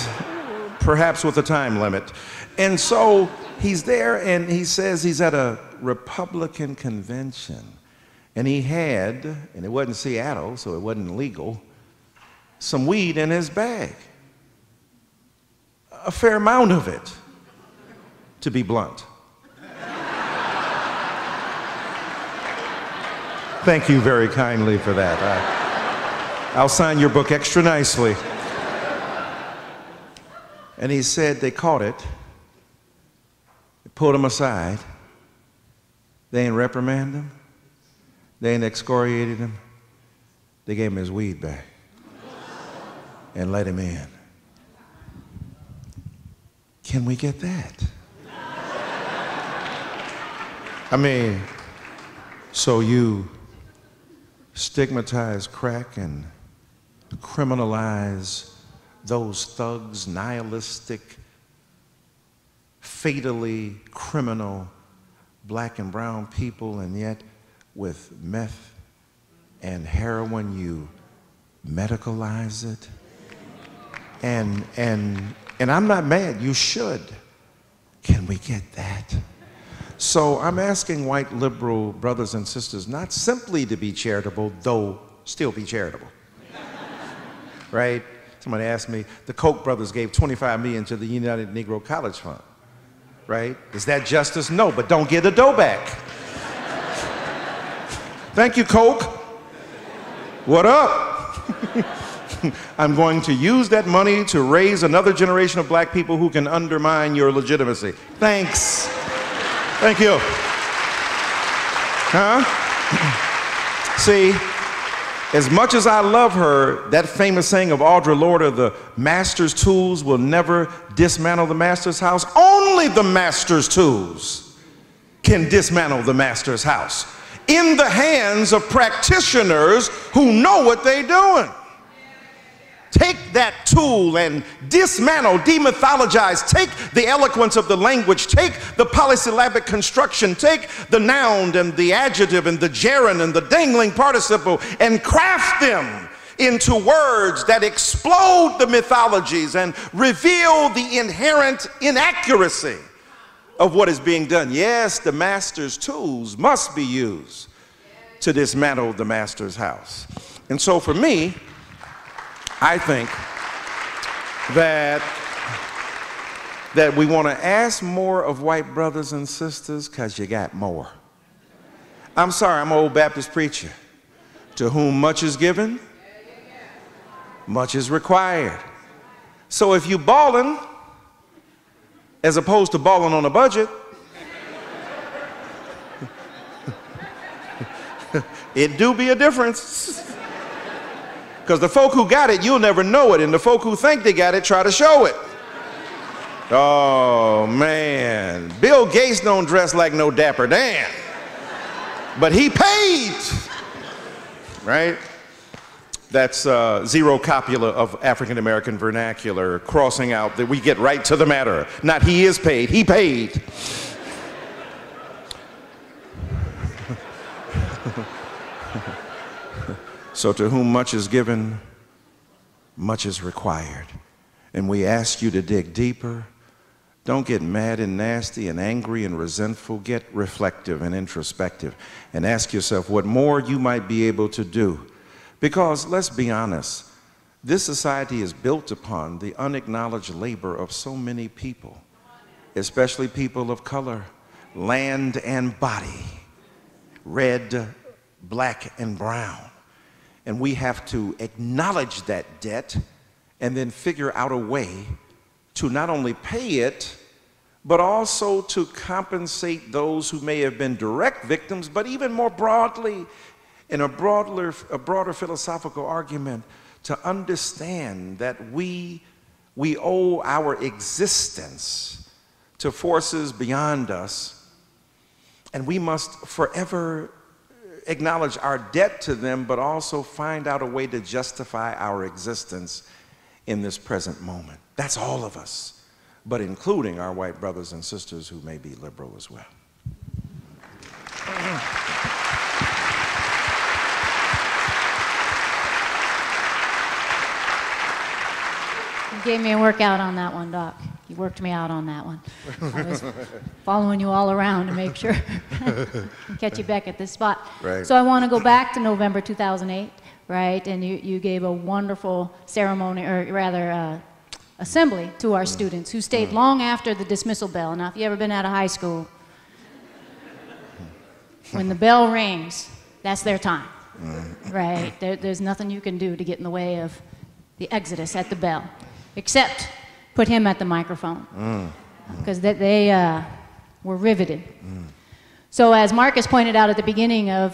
perhaps with a time limit. And so he's there and he says he's at a Republican convention. And he had, and it wasn't Seattle, so it wasn't legal, some weed in his bag. A fair amount of it, to be blunt. Thank you very kindly for that. I, I'll sign your book extra nicely. And he said they caught it, they pulled him aside. They ain't reprimand him, they ain't excoriated him. They gave him his weed back and let him in. Can we get that? I mean, so you stigmatize crack and criminalize those thugs, nihilistic, fatally criminal black and brown people, and yet with meth and heroin, you medicalize it. And, and, and I'm not mad, you should. Can we get that? So I'm asking white liberal brothers and sisters not simply to be charitable, though still be charitable. right? Somebody asked me, the Koch brothers gave 25 million to the United Negro College Fund, right? Is that justice? No, but don't get the dough back. Thank you, Koch. What up? I'm going to use that money to raise another generation of black people who can undermine your legitimacy. Thanks. Thank you. Huh? See, as much as I love her, that famous saying of Audre Lorde, the master's tools will never dismantle the master's house. Only the master's tools can dismantle the master's house in the hands of practitioners who know what they're doing. Take that tool and dismantle, demythologize, take the eloquence of the language, take the polysyllabic construction, take the noun and the adjective and the gerund and the dangling participle and craft them into words that explode the mythologies and reveal the inherent inaccuracy of what is being done. Yes, the master's tools must be used to dismantle the master's house. And so for me, I think that that we want to ask more of white brothers and sisters because you got more. I'm sorry, I'm an old Baptist preacher. To whom much is given, much is required. So if you balling, as opposed to balling on a budget, it do be a difference. Because the folk who got it, you'll never know it. And the folk who think they got it, try to show it. Oh, man. Bill Gates don't dress like no Dapper Dan. But he paid. Right? That's uh, zero copula of African American vernacular, crossing out that we get right to the matter. Not he is paid, he paid. So, to whom much is given, much is required. And we ask you to dig deeper. Don't get mad and nasty and angry and resentful. Get reflective and introspective and ask yourself what more you might be able to do. Because let's be honest, This society is built upon the unacknowledged labor of so many people, especially people of color, land and body, red, black, and brown. And we have to acknowledge that debt and then figure out a way to not only pay it, but also to compensate those who may have been direct victims, but even more broadly, in a broader, a broader philosophical argument, to understand that we, we owe our existence to forces beyond us, and we must forever acknowledge our debt to them, but also find out a way to justify our existence in this present moment. That's all of us, but including our white brothers and sisters who may be liberal as well. You gave me a workout on that one, Doc. You worked me out on that one. I was following you all around to make sure catch you back at this spot. Right. So I want to go back to November 2008, right? And you, you gave a wonderful ceremony, or rather, uh, assembly to our mm. students who stayed mm. long after the dismissal bell. Now, if you ever been out of high school, when the bell rings, that's their time, mm. right? There, there's nothing you can do to get in the way of the exodus at the bell, except put him at the microphone, because they, they uh, were riveted. So, as Marcus pointed out at the beginning of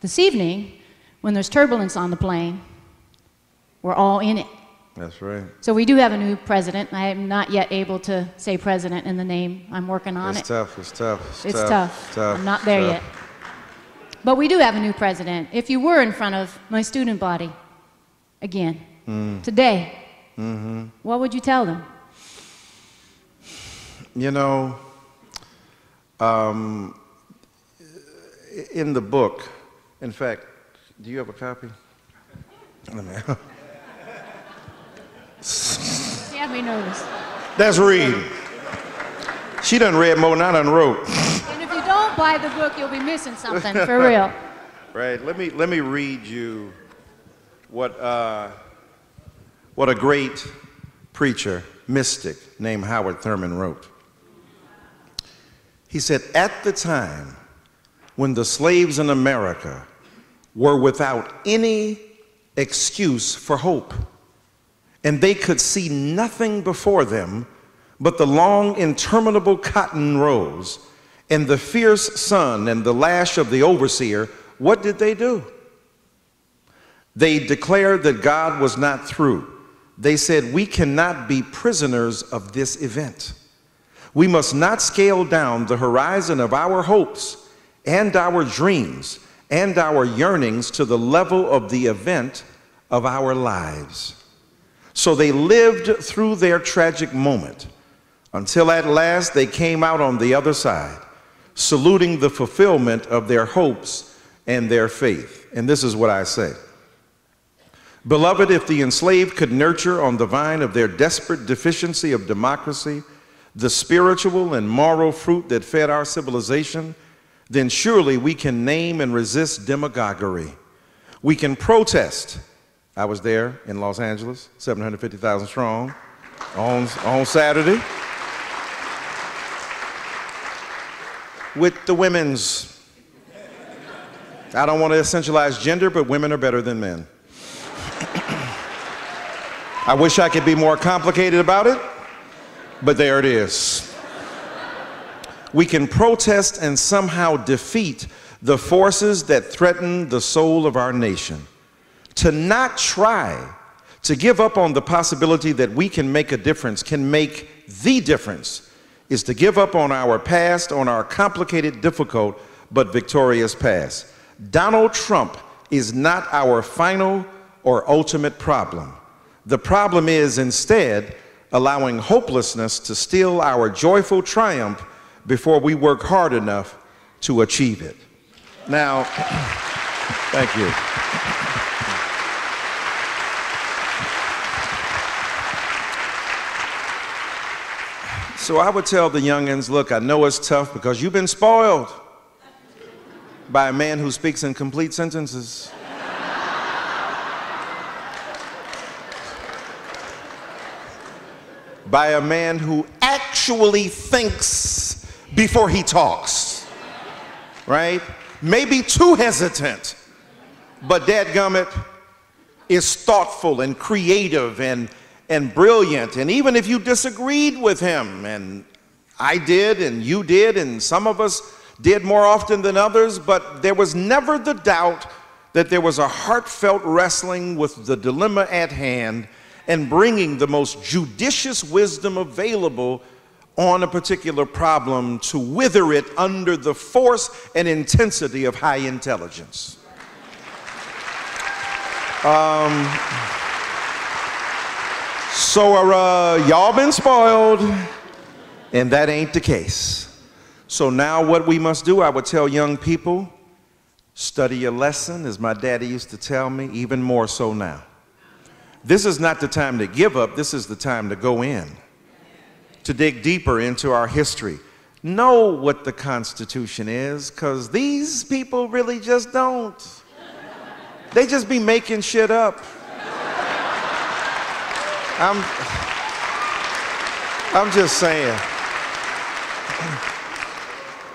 this evening, when there's turbulence on the plane, we're all in it. That's right. So we do have a new president. I am not yet able to say president in the name. I'm working on It's it. It's tough. It's tough. It's tough. tough, I'm not there tough. yet. But we do have a new president. If you were in front of my student body again Mm. today, Mm-hmm. what would you tell them? You know, um, in the book, in fact, do you have a copy? Let me. Had me nervous. That's Reed. She done read more than I done wrote. And if you don't buy the book, you'll be missing something for real. Right. Let me let me read you what uh, what a great preacher, mystic named Howard Thurman wrote. He said, "At the time when the slaves in America were without any excuse for hope, and they could see nothing before them but the long, interminable cotton rows and the fierce sun and the lash of the overseer, what did they do? They declared that God was not through. They said, We cannot be prisoners of this event. We must not scale down the horizon of our hopes and our dreams and our yearnings to the level of the event of our lives. So they lived through their tragic moment until at last they came out on the other side, saluting the fulfillment of their hopes and their faith. And this is what I say. Beloved, if the enslaved could nurture on the vine of their desperate deficiency of democracy the spiritual and moral fruit that fed our civilization, then surely we can name and resist demagoguery. We can protest. I was there in Los Angeles, 750,000 strong, on, on Saturday with the women's. I don't want to essentialize gender, but women are better than men. I wish I could be more complicated about it, but there it is. We can protest and somehow defeat the forces that threaten the soul of our nation. To not try to give up on the possibility that we can make a difference, can make the difference, is to give up on our past, on our complicated, difficult, but victorious past. Donald Trump is not our final or ultimate problem. The problem is instead allowing hopelessness to steal our joyful triumph before we work hard enough to achieve it. Now, thank you. So I would tell the youngins, look, I know it's tough because you've been spoiled by a man who speaks in complete sentences. By a man who actually thinks before he talks, right? Maybe too hesitant, but dadgummit is thoughtful and creative and, and brilliant. And even if you disagreed with him, and I did, and you did, and some of us did more often than others, but there was never the doubt that there was a heartfelt wrestling with the dilemma at hand and bringing the most judicious wisdom available on a particular problem to wither it under the force and intensity of high intelligence. Um, so are uh, y'all been spoiled, and that ain't the case. So now what we must do, I would tell young people, study your lesson, as my daddy used to tell me, even more so now. This is not the time to give up, this is the time to go in, to dig deeper into our history. Know what the Constitution is, because these people really just don't. They just be making shit up. I'm, I'm just saying.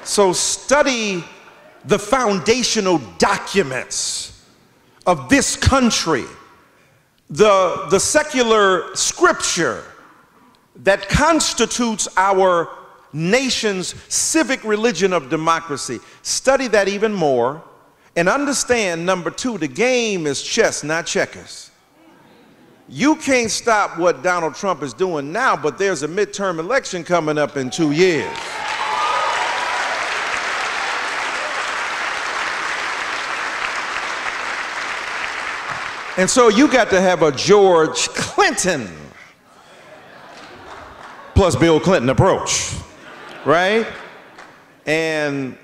So study the foundational documents of this country the, the secular scripture that constitutes our nation's civic religion of democracy. Study that even more and understand number two, the game is chess, not checkers. You can't stop what Donald Trump is doing now, but there's a midterm election coming up in two years. And so you got to have a George Clinton plus Bill Clinton approach, right? And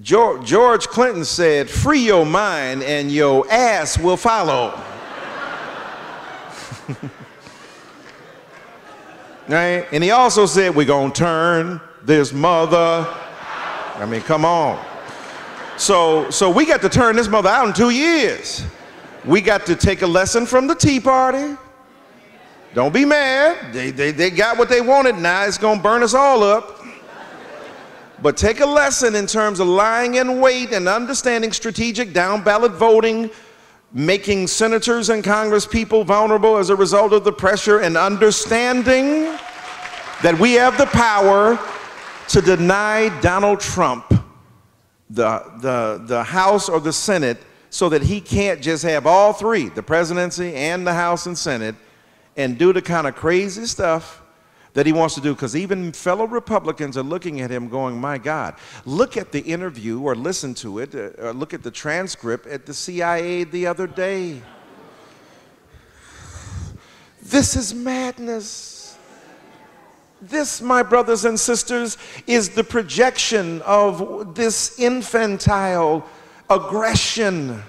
George, Clinton said, free your mind and your ass will follow. right? And he also said, we're going to turn this mother. I mean, come on. So, so we got to turn this mother out in two years. We got to take a lesson from the Tea Party. Don't be mad. They, they, they got what they wanted. Now it's going to burn us all up. But take a lesson in terms of lying in wait and understanding strategic down ballot voting, making senators and Congress people vulnerable as a result of the pressure, and understanding that we have the power to deny Donald Trump the, the, the House or the Senate so that he can't just have all three, the presidency and the House and Senate, and do the kind of crazy stuff that he wants to do because even fellow Republicans are looking at him going, my God, look at the interview or listen to it, uh, or look at the transcript at the CIA the other day. This is madness. This, my brothers and sisters, is the projection of this infantile aggression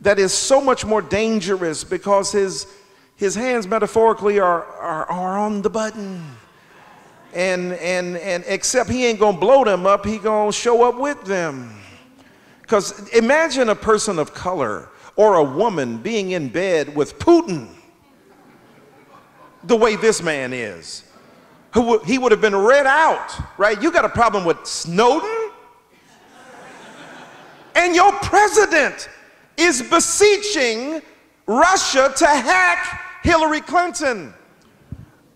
that is so much more dangerous because his, his hands metaphorically are, are, are on the button. And, and, and except he ain't gonna blow them up, he gonna show up with them. Because imagine a person of color or a woman being in bed with Putin the way this man is. Who, he would have been read out, right? You got a problem with Snowden? And your president is beseeching Russia to hack Hillary Clinton.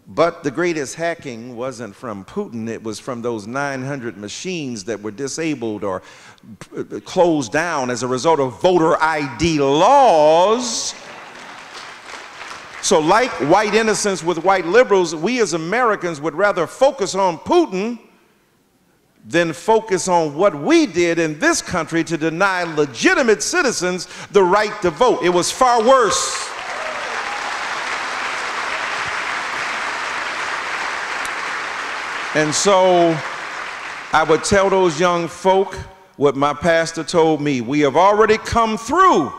But the greatest hacking wasn't from Putin, it was from those 900 machines that were disabled or uh, closed down as a result of voter ID laws. So, like white innocence with white liberals, we as Americans would rather focus on Putin than focus on what we did in this country to deny legitimate citizens the right to vote. It was far worse. And so I would tell those young folk what my pastor told me. We have already come through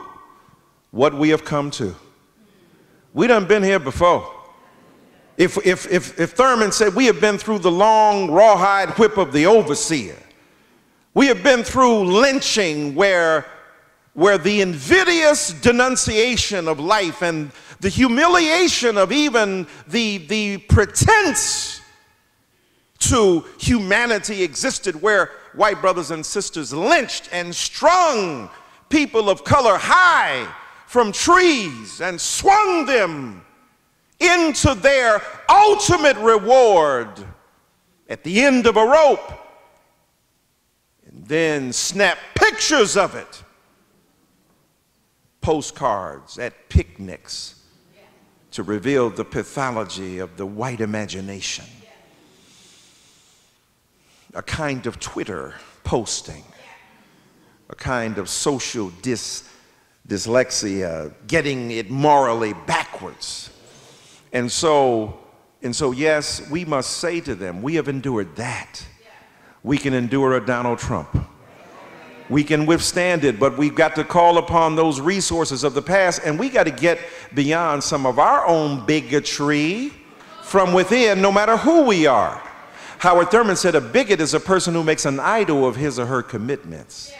what we have come to. We done been here before. If, if, if, if Thurman said, We have been through the long rawhide whip of the overseer, we have been through lynching where where the invidious denunciation of life and the humiliation of even the, the pretense to humanity existed, where white brothers and sisters lynched and strung people of color high from trees and swung them into their ultimate reward at the end of a rope, and then snap pictures of it, postcards at picnics to reveal the pathology of the white imagination. A kind of Twitter posting, a kind of social dyslexia, getting it morally backwards. And so, and so, yes, we must say to them, we have endured that. We can endure a Donald Trump. We can withstand it, but we've got to call upon those resources of the past, and we got to get beyond some of our own bigotry from within, no matter who we are. Howard Thurman said a bigot is a person who makes an idol of his or her commitments.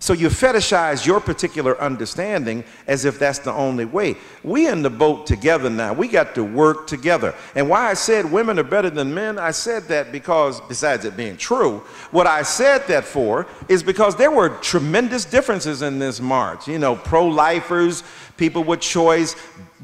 So you fetishize your particular understanding as if that's the only way. We in the boat together now. We got to work together. And why I said women are better than men, I said that because, besides it being true, what I said that for is because there were tremendous differences in this march. You know, pro-lifers, people with choice,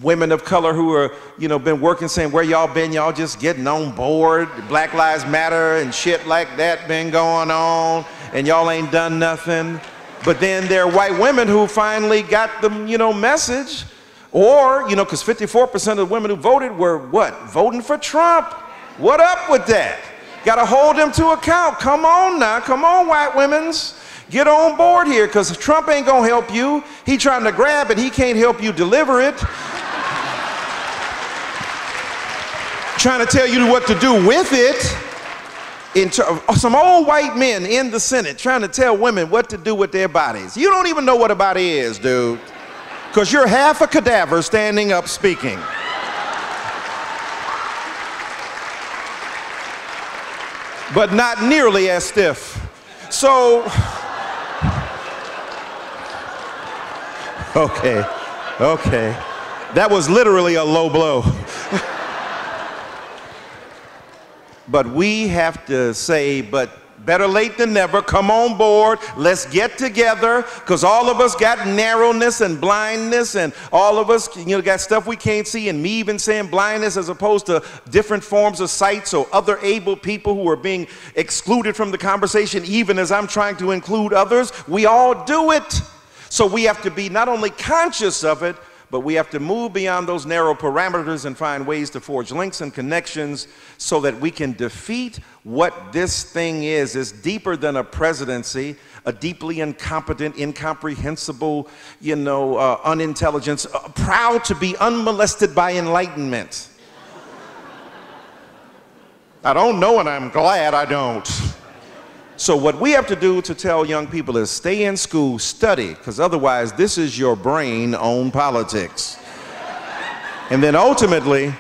women of color who are, you know, been working saying, where y'all been? Y'all just getting on board. Black Lives Matter and shit like that been going on and y'all ain't done nothing. But then there are white women who finally got the, you know, message. Or, you know, because 54% of the women who voted were what? Voting for Trump. What up with that? Got to hold them to account. Come on now. Come on, white women's. Get on board here because Trump ain't to help you. He trying to grab it. He can't help you deliver it. trying to tell you what to do with it in uh, some old white men in the Senate trying to tell women what to do with their bodies. You don't even know what a body is, dude, because you're half a cadaver standing up speaking. But not nearly as stiff. So, okay, okay. That was literally a low blow. But we have to say, but better late than never. Come on board. Let's get together because all of us got narrowness and blindness, and all of us, you know, got stuff we can't see. And me even saying blindness as opposed to different forms of sight. So other able people who are being excluded from the conversation, even as I'm trying to include others, we all do it. So we have to be not only conscious of it, but we have to move beyond those narrow parameters and find ways to forge links and connections so that we can defeat what this thing is. It's deeper than a presidency, a deeply incompetent, incomprehensible, you know, uh, unintelligence, uh, proud to be unmolested by enlightenment. I don't know, and I'm glad I don't. So, what we have to do to tell young people is stay in school, study, because otherwise, this is your brain on politics. and then ultimately,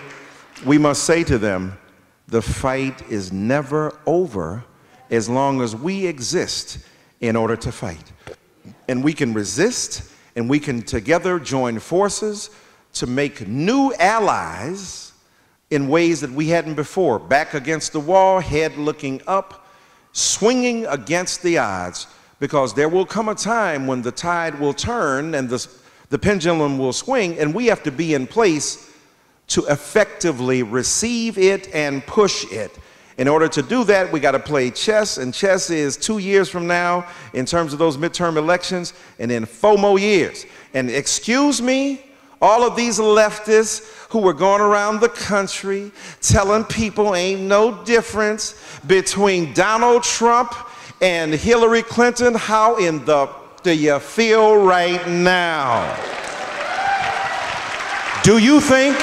we must say to them, the fight is never over as long as we exist in order to fight. And we can resist, and we can together join forces to make new allies in ways that we hadn't before. Back against the wall, head looking up swinging against the odds because there will come a time when the tide will turn and the, the pendulum will swing, and we have to be in place to effectively receive it and push it. In order to do that, we got to play chess, and chess is two years from now in terms of those midterm elections, and then FOMO years. And excuse me, all of these leftists who were going around the country telling people ain't no difference between Donald Trump and Hillary Clinton. How in the do you feel right now? Do you think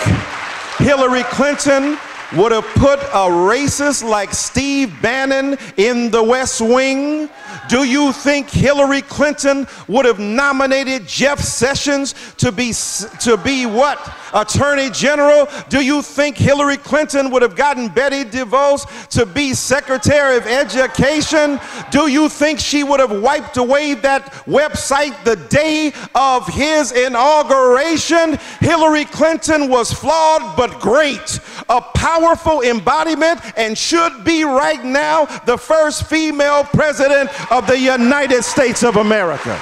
Hillary Clinton would have put a racist like Steve Bannon in the West Wing? Do you think Hillary Clinton would have nominated Jeff Sessions to be, to be what? Attorney General? Do you think Hillary Clinton would have gotten Betsy DeVos to be Secretary of Education? Do you think she would have wiped away that website the day of his inauguration? Hillary Clinton was flawed but great, a powerful embodiment, and should be right now the first female president of the United States of America.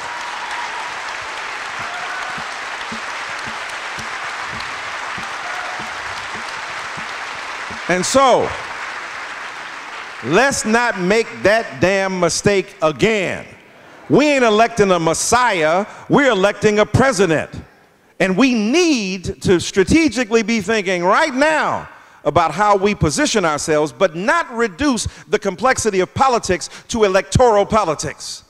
And so, let's not make that damn mistake again. We ain't electing a messiah, we're electing a president. And we need to strategically be thinking right now about how we position ourselves, but not reduce the complexity of politics to electoral politics.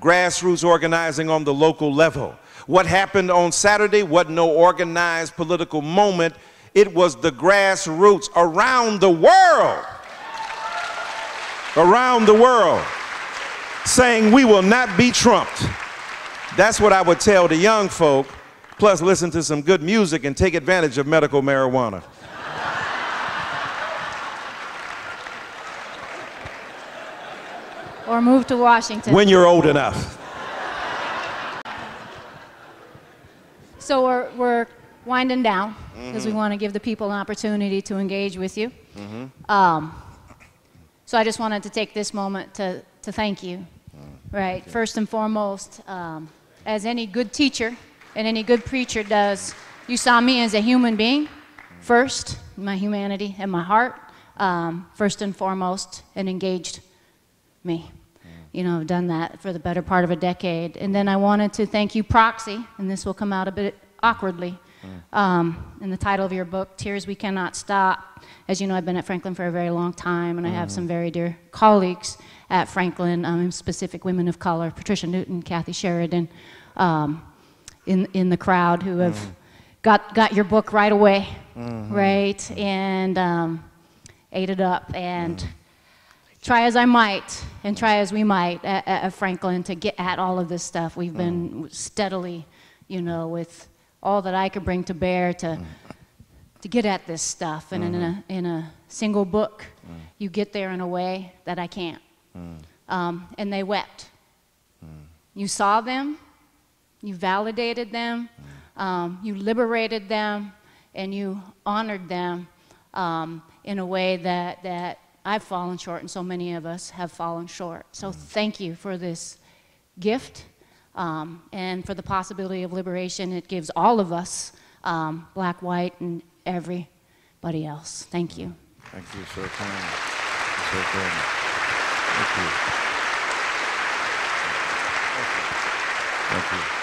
Grassroots organizing on the local level. What happened on Saturday wasn't no organized political moment it was the grassroots around the world, around the world, saying we will not be trumped. That's what I would tell the young folk, plus listen to some good music and take advantage of medical marijuana. Or move to Washington. When you're old enough. So we're, we're winding down because mm-hmm. we want to give the people an opportunity to engage with you. Mm-hmm. Um, so I just wanted to take this moment to, to thank you. Mm-hmm. Right, first and foremost, um, as any good teacher and any good preacher does, you saw me as a human being first, my humanity and my heart, um, first and foremost, and engaged me. Mm. You know, I've done that for the better part of a decade. And then I wanted to thank you, Proxy, and this will come out a bit awkwardly. Um, in the title of your book, Tears We Cannot Stop. As you know, I've been at Franklin for a very long time, and I have some very dear colleagues at Franklin, um, specific women of color, Patricia Newton, Kathy Sheridan, um, in, in the crowd who have mm. got, got your book right away, mm-hmm. right? And um, ate it up. And mm. Try as I might, and try as we might at, at Franklin to get at all of this stuff, we've been mm. steadily, you know, with all that I could bring to bear to, to get at this stuff. And mm-hmm. in, a, mm-hmm. in a single book, mm. you get there in a way that I can't. Mm. Um, and they wept. Mm. You saw them, you validated them, mm. um, you liberated them, and you honored them um, in a way that, that I've fallen short, and so many of us have fallen short. So mm. thank you for this gift um, and for the possibility of liberation it gives all of us, um, black, white, and everybody else. Thank you. Thank you so kind. Thank you. Thank you.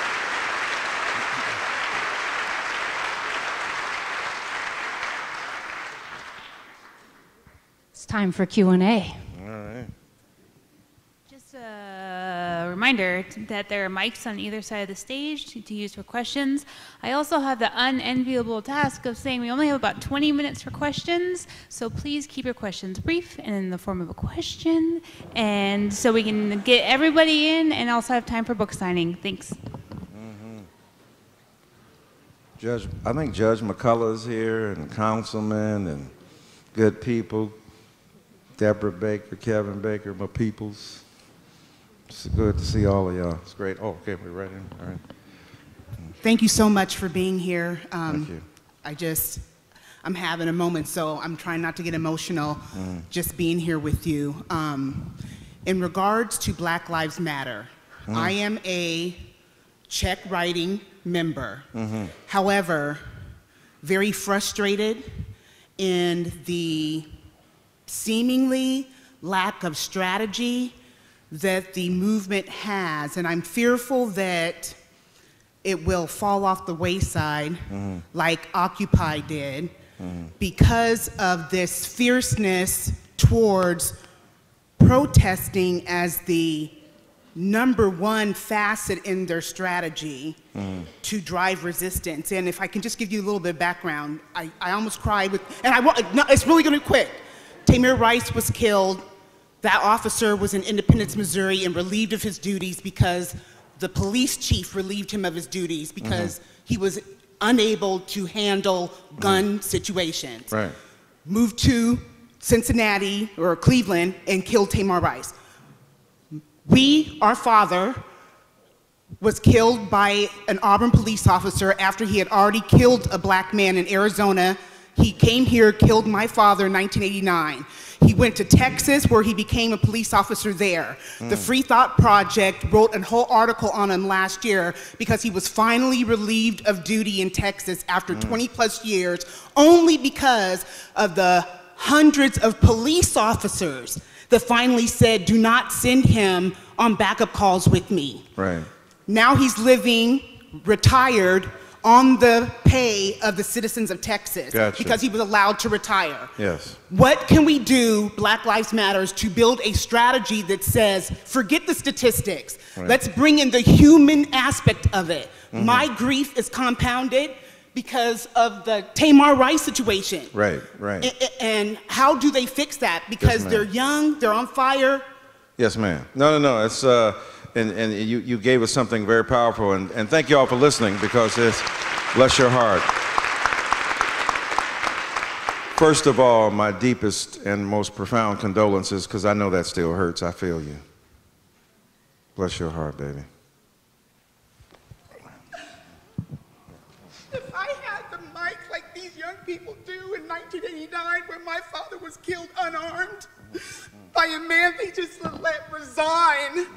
Time for Q&A. All right. Just a reminder that there are mics on either side of the stage to, to, use for questions. I also have the unenviable task of saying we only have about 20 minutes for questions, so please keep your questions brief and in the form of a question, and so we can get everybody in and also have time for book signing. Thanks. Mm-hmm. Judge, I think Judge McCullough is here, and councilmen, and good people. Deborah Baker, Kevin Baker, my peoples. It's good to see all of y'all. It's great. Oh, okay, we're right in. All right. Thank you so much for being here. Um, Thank you. I just, I'm having a moment, so I'm trying not to get emotional mm. just being here with you. Um, in regards to Black Lives Matter, mm. I am a check writing member. Mm-hmm. However, very frustrated in the seemingly lack of strategy that the movement has, and I'm fearful that it will fall off the wayside mm-hmm. like Occupy did mm-hmm. because of this fierceness towards protesting as the number one facet in their strategy mm-hmm. to drive resistance. And if I can just give you a little bit of background, I, I almost cried with, and I want, no, it's really gonna be quick. Tamir Rice was killed That officer was in Independence, Missouri, and relieved of his duties because the police chief relieved him of his duties because mm-hmm. he was unable to handle gun mm-hmm. situations. Right. Moved to Cincinnati or Cleveland and killed Tamir Rice. We, our father, was killed by an Auburn police officer after he had already killed a black man in Arizona. He came here, killed my father in 1989. He went to Texas where he became a police officer there. The hmm. Free Thought Project wrote a whole article on him last year because he was finally relieved of duty in Texas after hmm. 20 plus years only because of the hundreds of police officers that finally said, do not send him on backup calls with me. Right. Now he's living retired on the pay of the citizens of Texas Gotcha. because he was allowed to retire. Yes. What can we do, Black Lives Matters, to build a strategy that says, forget the statistics, Right. Mm-hmm. let's bring in the human aspect of it. My grief is compounded because of the Tamir Rice situation. Right, right. A- And how do they fix that? Because ma'am. they're young, they're on fire. Yes, ma'am. No, no, no. It's uh, and and you, you gave us something very powerful, and, and thank you all for listening because it's bless your heart. First of all, my deepest and most profound condolences because I know that still hurts. I feel you. Bless your heart, baby. If I had the mic like these young people do in 1989 when my father was killed unarmed by a man they just let resign,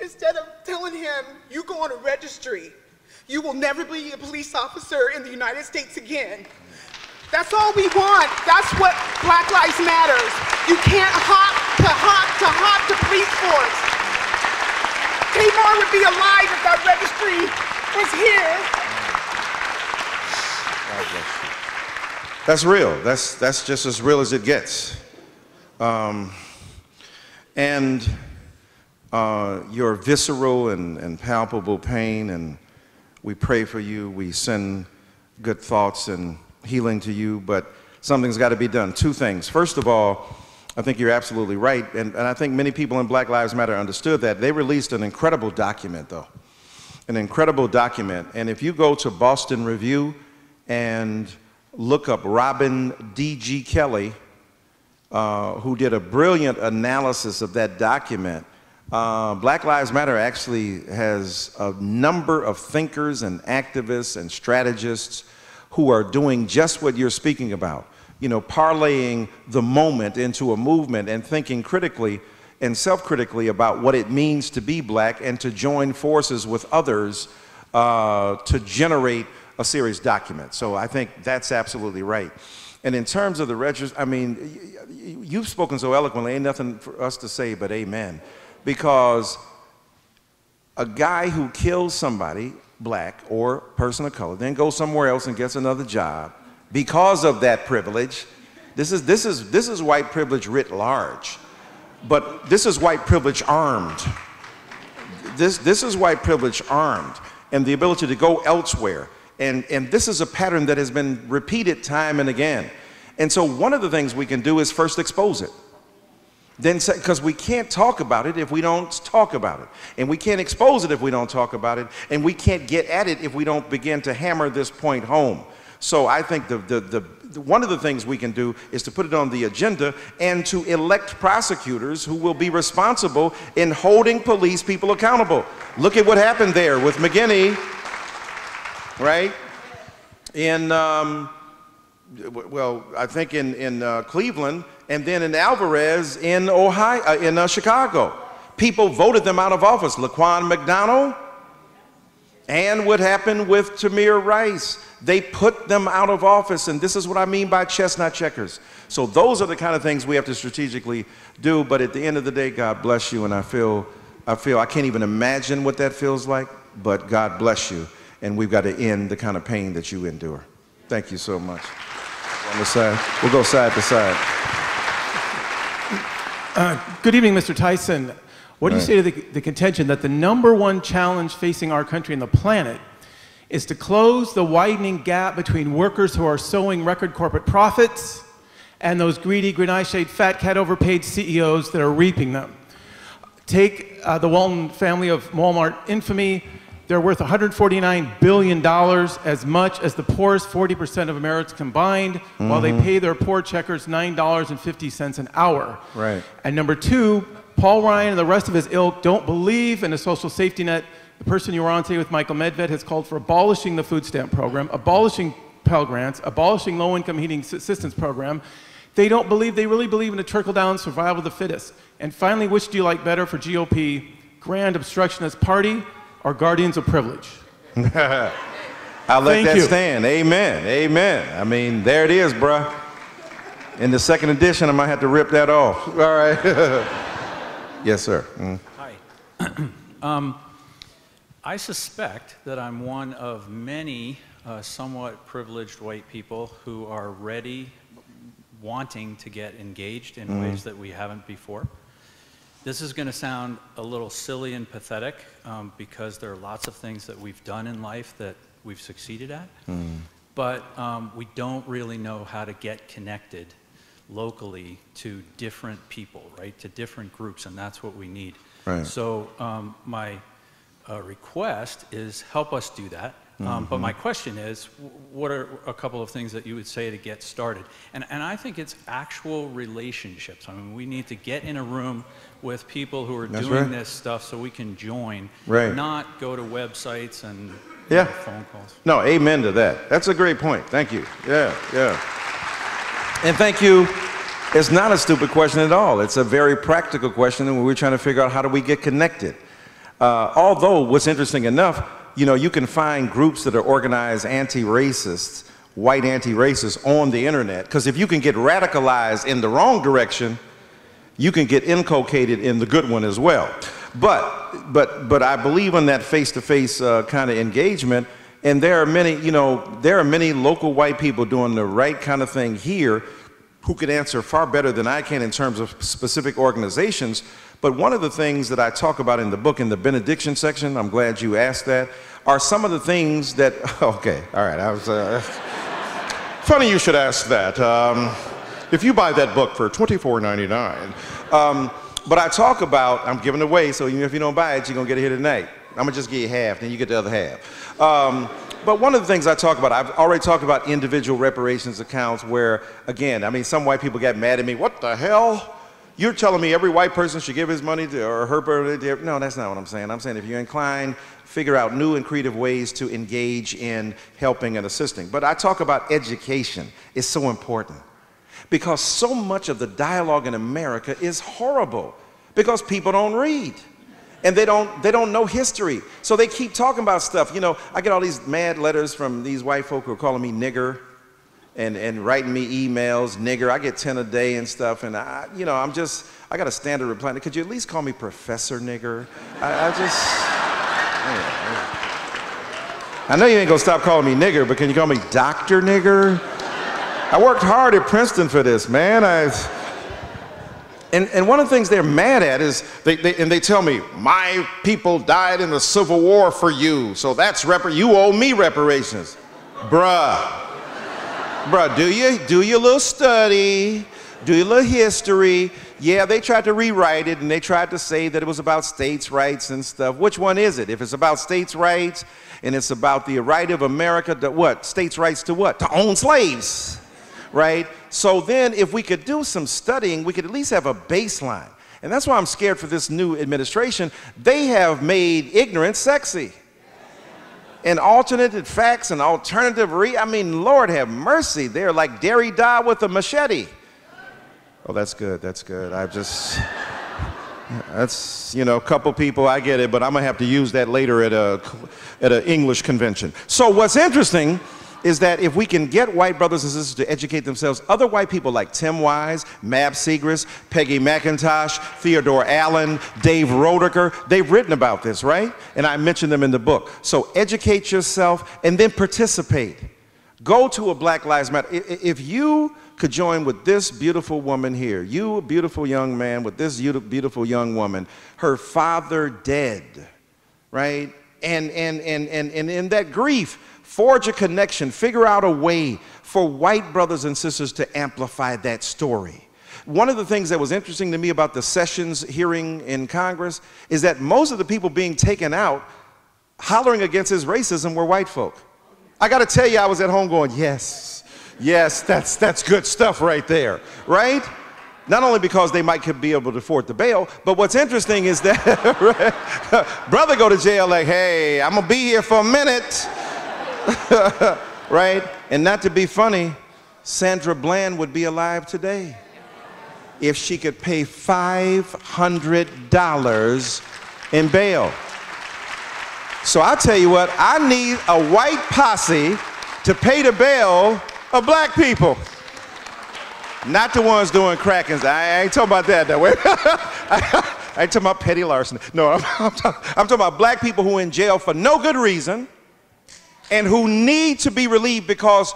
instead of telling him, you go on a registry, you will never be a police officer in the United States again. That's all we want. That's what Black Lives Matters. You can't hop to hop to hop to police force. Tamir would be alive if that registry was here. That's real. That's, that's just as real as it gets. Um, and uh, your visceral and, and palpable pain, and we pray for you. We send good thoughts and healing to you, but something's got to be done. Two things. First of all, I think you're absolutely right, and, and I think many people in Black Lives Matter understood that. They released an incredible document, though an incredible document. And if you go to Boston Review and look up Robin D.G. Kelley, uh, who did a brilliant analysis of that document, uh, Black Lives Matter actually has a number of thinkers and activists and strategists who are doing just what you're speaking about. You know, parlaying the moment into a movement and thinking critically and self critically about what it means to be black and to join forces with others uh, to generate a serious document. So I think that's absolutely right. And in terms of the register, I mean, you've spoken so eloquently, ain't nothing for us to say but amen. Because a guy who kills somebody, black or person of color, then goes somewhere else and gets another job because of that privilege. This is, this is, this is white privilege writ large, but this is white privilege armed. This, this is white privilege armed and the ability to go elsewhere. And, and this is a pattern that has been repeated time and again. And so one of the things we can do is first expose it then because we can't talk about it if we don't talk about it. And we can't expose it if we don't talk about it. And we can't get at it if we don't begin to hammer this point home. So i think the, the, the, one of the things we can do is to put it on the agenda and to elect prosecutors who will be responsible in holding police people accountable. Look at what happened there with McGinty right? In um, well, I think in, in uh, Cleveland, and then in Alvarez in Ohio, uh, in uh, Chicago. People voted them out of office. Laquan McDonald, and what happened with Tamir Rice. They put them out of office, and this is what I mean by chestnut checkers. So those are the kind of things we have to strategically do. But at the end of the day, God bless you, and I feel, I feel I can't even imagine what that feels like. But God bless you, and we've got to end the kind of pain that you endure. Thank you so much. On the side, we'll go side to side. Good evening, Mr. Dyson. What do you say to the, the contention that the number one challenge facing our country and the planet is to close the widening gap between workers who are sowing record corporate profits and those greedy, green-eyed, fat cat overpaid CEOs that are reaping them. Take uh, the Walton family of Walmart infamy. They're worth $149 billion, as much as the poorest 40% of Americans combined, mm-hmm. while they mm-hmm. pay their poor checkers $9.50 an hour. Right. And number two, Paul Ryan and the rest of his ilk don't believe in a social safety net. The person you were on today with, Michael Medved, has called for abolishing the food stamp program, abolishing Pell Grants, abolishing low income heating assistance program. They don't believe, they really believe in a trickle down survival of the fittest. And finally, which do you like better for GOP? Grand obstructionist party or guardians of privilege? I'll let Thank that you. stand. Amen. Amen. I mean, there it is, bruh. In the second edition, I might have to rip that off. All right. yes, sir. Mm. Hi. um, I suspect that I'm one of many uh, somewhat privileged white people who are ready, wanting to get engaged in mm. ways that we haven't before. This is going to sound a little silly and pathetic um, because there are lots of things that we've done in life that we've succeeded at, mm. but um, we don't really know how to get connected locally to different people, right? To different groups, and that's what we need. Right. So um, my uh, request is help us do that. Um, mm-hmm. But my question is, what are a couple of things that you would say to get started? And, and I think it's actual relationships. I mean, we need to get in a room with people who are That's doing right. this stuff so we can join, right. not go to websites and yeah. know, phone calls. No, amen to that. That's a great point. Thank you. Yeah, yeah. And thank you. It's not a stupid question at all. It's a very practical question, and we're trying to figure out how do we get connected. Uh, although, what's interesting enough, you know, you can find groups that are organized anti-racists, white anti-racists on the internet. Because if you can get radicalized in the wrong direction, you can get inculcated in the good one as well. But, but, but I believe in that face-to-face uh, kind of engagement. And there are many, you know, there are many local white people doing the right kind of thing here who could answer far better than I can in terms of specific organizations. But one of the things that I talk about in the book, in the benediction section, I'm glad you asked that, are some of the things that, okay, all right, I was, uh, funny you should ask that. Um, if you buy that book for $24.99, um, but I talk about, I'm giving away, so even if you don't buy it, you're gonna get it here tonight. I'm gonna just give you half, then you get the other half. Um, but one of the things I talk about, I've already talked about individual reparations accounts where, again, I mean, some white people get mad at me. What the hell? You're telling me every white person should give his money to, or her birthday? No, that's not what I'm saying. I'm saying if you're inclined, figure out new and creative ways to engage in helping and assisting. But I talk about education. It's so important because so much of the dialogue in America is horrible because people don't read and they don't they don't know history. So they keep talking about stuff. You know i get all these mad letters from these white folk who are calling me nigger and, and writing me emails nigger. I get 10 a day and stuff. And i you know i'm just i got a standard reply. Could you at least call me professor nigger? I, I just I know you ain't gonna stop calling me nigger, but can you call me Dr. Nigger? I worked hard at Princeton for this, man. I, and, and one of the things they're mad at is, they, they, and they tell me, my people died in the Civil War for you, so that's, repar- you owe me reparations. Bruh. Bruh, do you, do your little study, do your little history. Yeah, they tried to rewrite it and they tried to say that it was about states' rights and stuff. Which one is it? If it's about states' rights and it's about the right of America to what? States' rights to what? To own slaves right? So then, if we could do some studying, we could at least have a baseline. And that's why I'm scared for this new administration. They have made ignorance sexy. And alternative facts and alternative re I mean, Lord have mercy. They're like Derrida with a machete. Oh, that's good. That's good. I just that's you know a couple people I get it, but I'm gonna have to use that later at a at an English convention. So what's interesting is that if we can get white brothers and sisters to educate themselves, other white people like Tim Wise, Mab Segrest, Peggy McIntosh, Theodore Allen, Dave Roediger, they've written about this, right? And I mentioned them in the book. So educate yourself and then participate. Go to a Black Lives Matter. If you could join with this beautiful woman here, you a beautiful young man with this beautiful young woman, her father dead, right? And, and, and, and, and in that grief, forge a connection, figure out a way for white brothers and sisters to amplify that story. One of the things that was interesting to me about the Sessions hearing in Congress is that most of the people being taken out hollering against his racism were white folk. I got to tell you, I was at home going, yes, yes, that's, that's good stuff right there, right? Not only because they might be able to afford the bail, but what's interesting is that brother go to jail like, hey, I'm gonna be here for a minute, right? And not to be funny, Sandra Bland would be alive today if she could pay $500 in bail. So I'll tell you what, I need a white posse to pay the bail of black people. Not the ones doing crackings. I ain't talking about that that way. I ain't talking about petty larceny. No, I'm, I'm, talking, I'm talking about black people who are in jail for no good reason and who need to be relieved because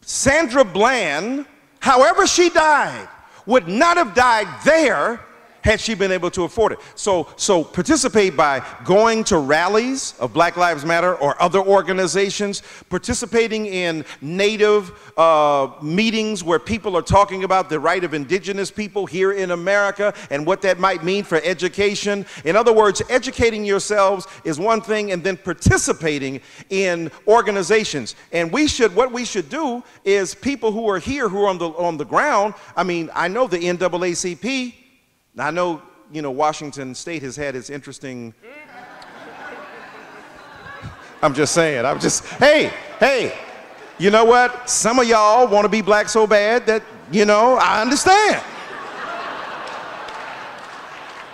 Sandra Bland, however she died, would not have died there had she been able to afford it. So, so participate by going to rallies of Black Lives Matter or other organizations, participating in native uh, meetings where people are talking about the right of indigenous people here in America and what that might mean for education. In other words, educating yourselves is one thing and then participating in organizations. And we should, what we should do is people who are here, who are on the, on the ground, I mean, I know the NAACP, now, I know, you know, Washington State has had its interesting. I'm just saying, I'm just, hey, hey, you know what? Some of y'all want to be black so bad that, you know, I understand.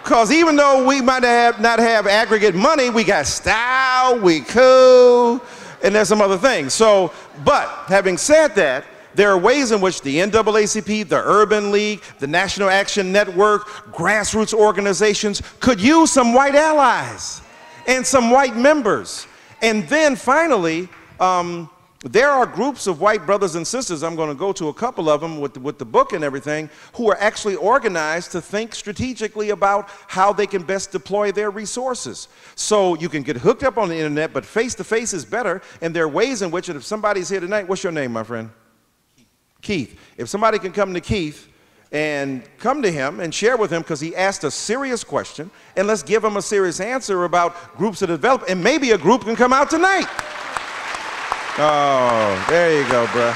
Because even though we might have not have aggregate money, we got style, we cool, and there's some other things. So, but having said that, there are ways in which the NAACP, the Urban League, the National Action Network, grassroots organizations could use some white allies and some white members. And then finally, um, there are groups of white brothers and sisters, I'm going to go to a couple of them with the, with the book and everything, who are actually organized to think strategically about how they can best deploy their resources. So you can get hooked up on the internet, but face to face is better. And there are ways in which, if somebody's here tonight, what's your name, my friend? Keith. If somebody can come to Keith and come to him and share with him because he asked a serious question, and let's give him a serious answer about groups that develop, and maybe a group can come out tonight. Oh, there you go, bro.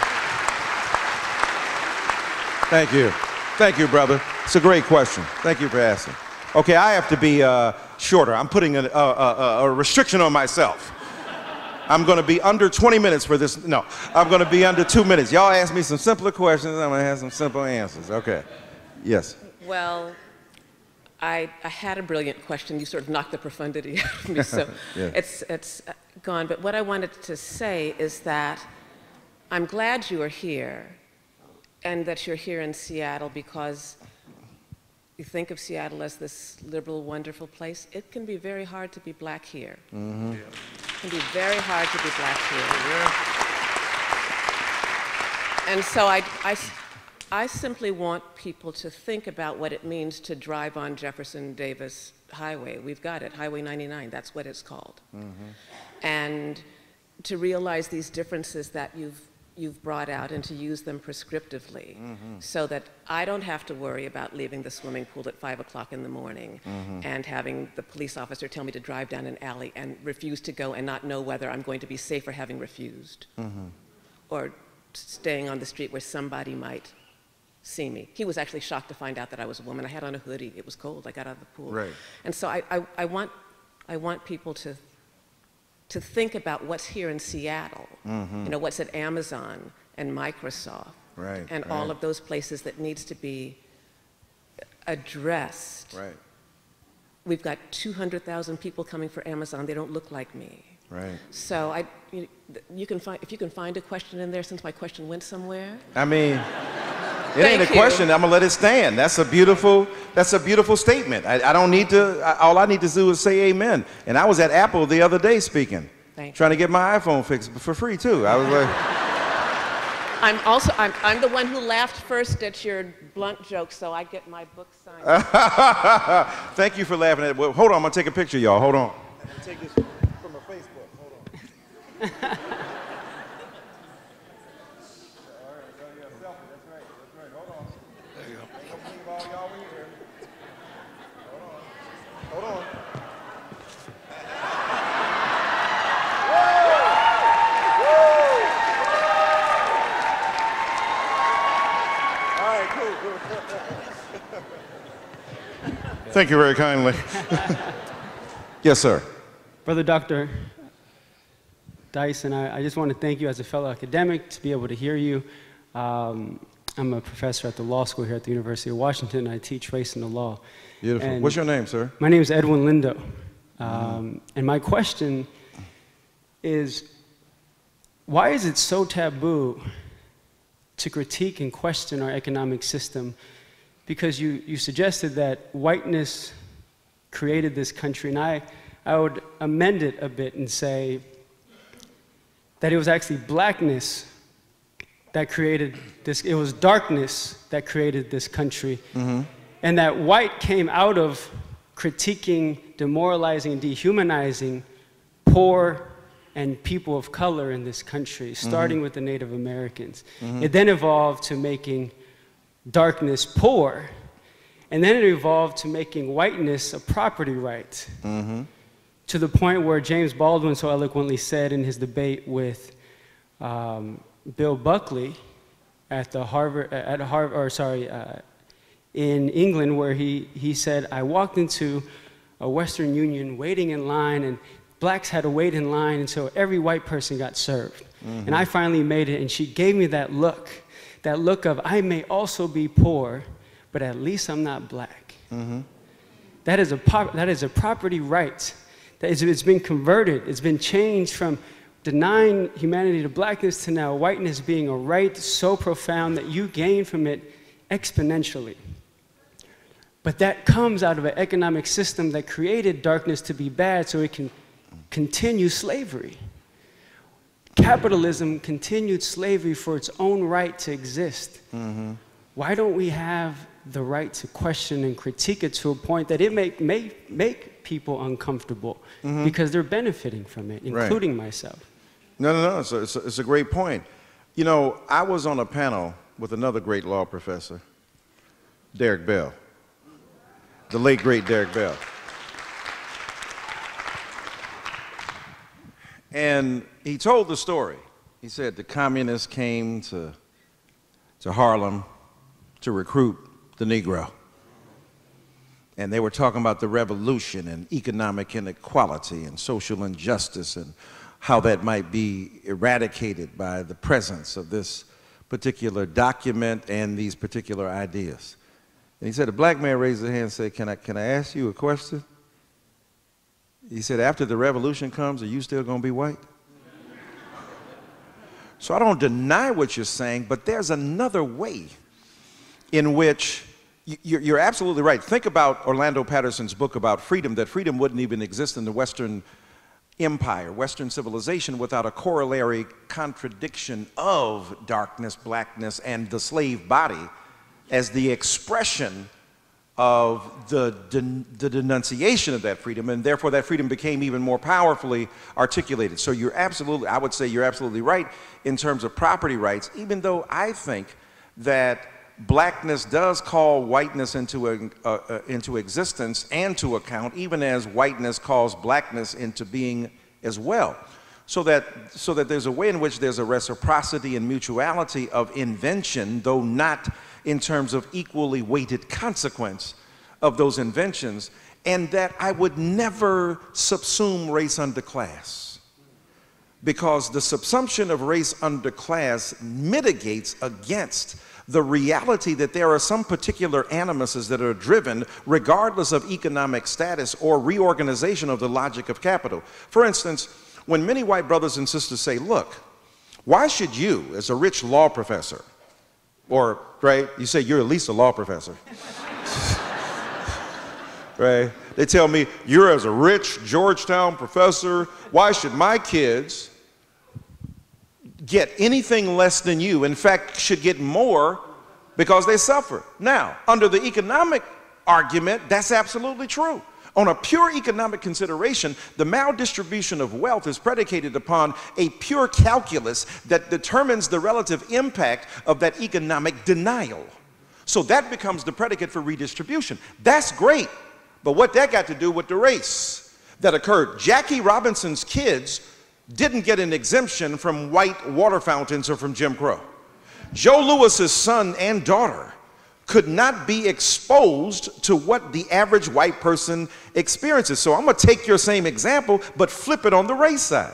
Thank you. Thank you, brother. It's a great question. Thank you for asking. Okay, I have to be uh, shorter. I'm putting a, a, a, a restriction on myself. I'm going to be under 20 minutes for this. No, I'm going to be under two minutes. Y'all ask me some simpler questions. I'm going to have some simple answers. Okay. Yes. Well, I, I had a brilliant question. You sort of knocked the profundity out of me, so Yeah. it's, it's uh, gone. But what I wanted to say is that I'm glad you are here and that you're here in Seattle because you think of Seattle as this liberal, wonderful place. It can be very hard to be black here. Mm-hmm. It can be very hard to be black here. And so I, I, I simply want people to think about what it means to drive on Jefferson Davis Highway. We've got it, Highway 99, that's what it's called. Mm-hmm. And to realize these differences that you've, you've brought out and to use them prescriptively mm-hmm. so that I don't have to worry about leaving the swimming pool at 5 o'clock in the morning mm-hmm. and having the police officer tell me to drive down an alley and refuse to go and not know whether I'm going to be safe for having refused mm-hmm. or staying on the street where somebody might see me. He was actually shocked to find out that I was a woman. I had on a hoodie. It was cold. I got out of the pool. Right. And so I, I, I, want, I want people to, to think about what's here in Seattle. Mm-hmm. You know, what's at Amazon and Microsoft. Right, And all of those places that needs to be addressed. Right. We've got 200,000 people coming for Amazon. They don't look like me. Right. So I, you, you can find, if you can find a question in there, since my question went somewhere. I mean, it ain't a you. question. I'm gonna let it stand. That's a beautiful. That's a beautiful statement. I, I don't need to. I, all I need to do is say amen. And I was at Apple the other day speaking, Thank you. trying to get my iPhone fixed for free too. I was like, I'm also, I'm, I'm the one who laughed first at your blunt joke, so I get my book signed. thank you for laughing at it. Well, hold on, I'm gonna take a picture, y'all. Hold on. Take this from a Facebook. Hold on. Thank you very kindly. yes, sir. Brother Dr. Dyson, I, I, just want to thank you as a fellow academic to be able to hear you. Um, I'm a professor at the law school here at the University of Washington. I teach race in the law. Beautiful. And What's your name, sir? My name is Edwin Lindo. Um, and my question is why is it so taboo to critique and question our economic system because you, you suggested that whiteness created this country, and I, I would amend it a bit and say that it was actually blackness that created this, it was darkness that created this country, mm-hmm. and that white came out of critiquing, demoralizing, dehumanizing poor and people of color in this country, starting mm-hmm. with the Native Americans. Mm-hmm. It then evolved to making darkness poor. And then it evolved to making whiteness a property right. Mm-hmm. To the point where James Baldwin so eloquently said in his debate with um, Bill Buckley at the Harvard, at Harvard, or sorry, uh, in England, where he, he said, I walked into a Western Union waiting in line, and blacks had to wait in line until every white person got served. Mm-hmm. And I finally made it, and she gave me that look that look of, I may also be poor, but at least I'm not black. Mm-hmm. That, is a that is a property right. That is, it's been converted, it's been changed from denying humanity to blackness to now whiteness being a right so profound that you gain from it exponentially. But that comes out of an economic system that created darkness to be bad so it can continue slavery. Capitalism continued slavery for its own right to exist. Mm-hmm. Why don't we have the right to question and critique it to a point that it may, may make people uncomfortable mm-hmm. because they're benefiting from it, including right. myself? No, no, no. It's a, it's, a, it's a great point. You know, I was on a panel with another great law professor, Derek Bell, the late, great Derek Bell. And he told the story. He said the communists came to, to Harlem to recruit the Negro. And they were talking about the revolution and economic inequality and social injustice and how that might be eradicated by the presence of this particular document and these particular ideas. And he said, a black man raised his hand and said, can I, can I ask you a question? He said, after the revolution comes, are you still going to be white? so I don't deny what you're saying, but there's another way in which you're absolutely right. Think about Orlando Patterson's book about freedom, that freedom wouldn't even exist in the Western empire, Western civilization, without a corollary contradiction of darkness, blackness, and the slave body as the expression of the, the denunciation of that freedom, and therefore that freedom became even more powerfully articulated. So you're absolutely, I would say you're absolutely right in terms of property rights, even though I think that blackness does call whiteness into, a, uh, uh, into existence and to account, even as whiteness calls blackness into being as well. So that, so that there's a way in which there's a reciprocity and mutuality of invention, though not in terms of equally weighted consequence of those inventions, and that I would never subsume race under class. Because the subsumption of race under class mitigates against the reality that there are some particular animuses that are driven regardless of economic status or reorganization of the logic of capital. For instance, when many white brothers and sisters say, look, why should you, as a rich law professor, or, right, you say you're at least a law professor. right? They tell me, you're as a rich Georgetown professor, why should my kids get anything less than you? In fact, should get more because they suffer. Now, under the economic argument, that's absolutely true. On a pure economic consideration, the maldistribution of wealth is predicated upon a pure calculus that determines the relative impact of that economic denial. So that becomes the predicate for redistribution. That's great. But what that got to do with the race that occurred? Jackie Robinson's kids didn't get an exemption from white water fountains or from Jim Crow. Joe Louis's son and daughter could not be exposed to what the average white person experiences. So I'm going to take your same example, but flip it on the race side.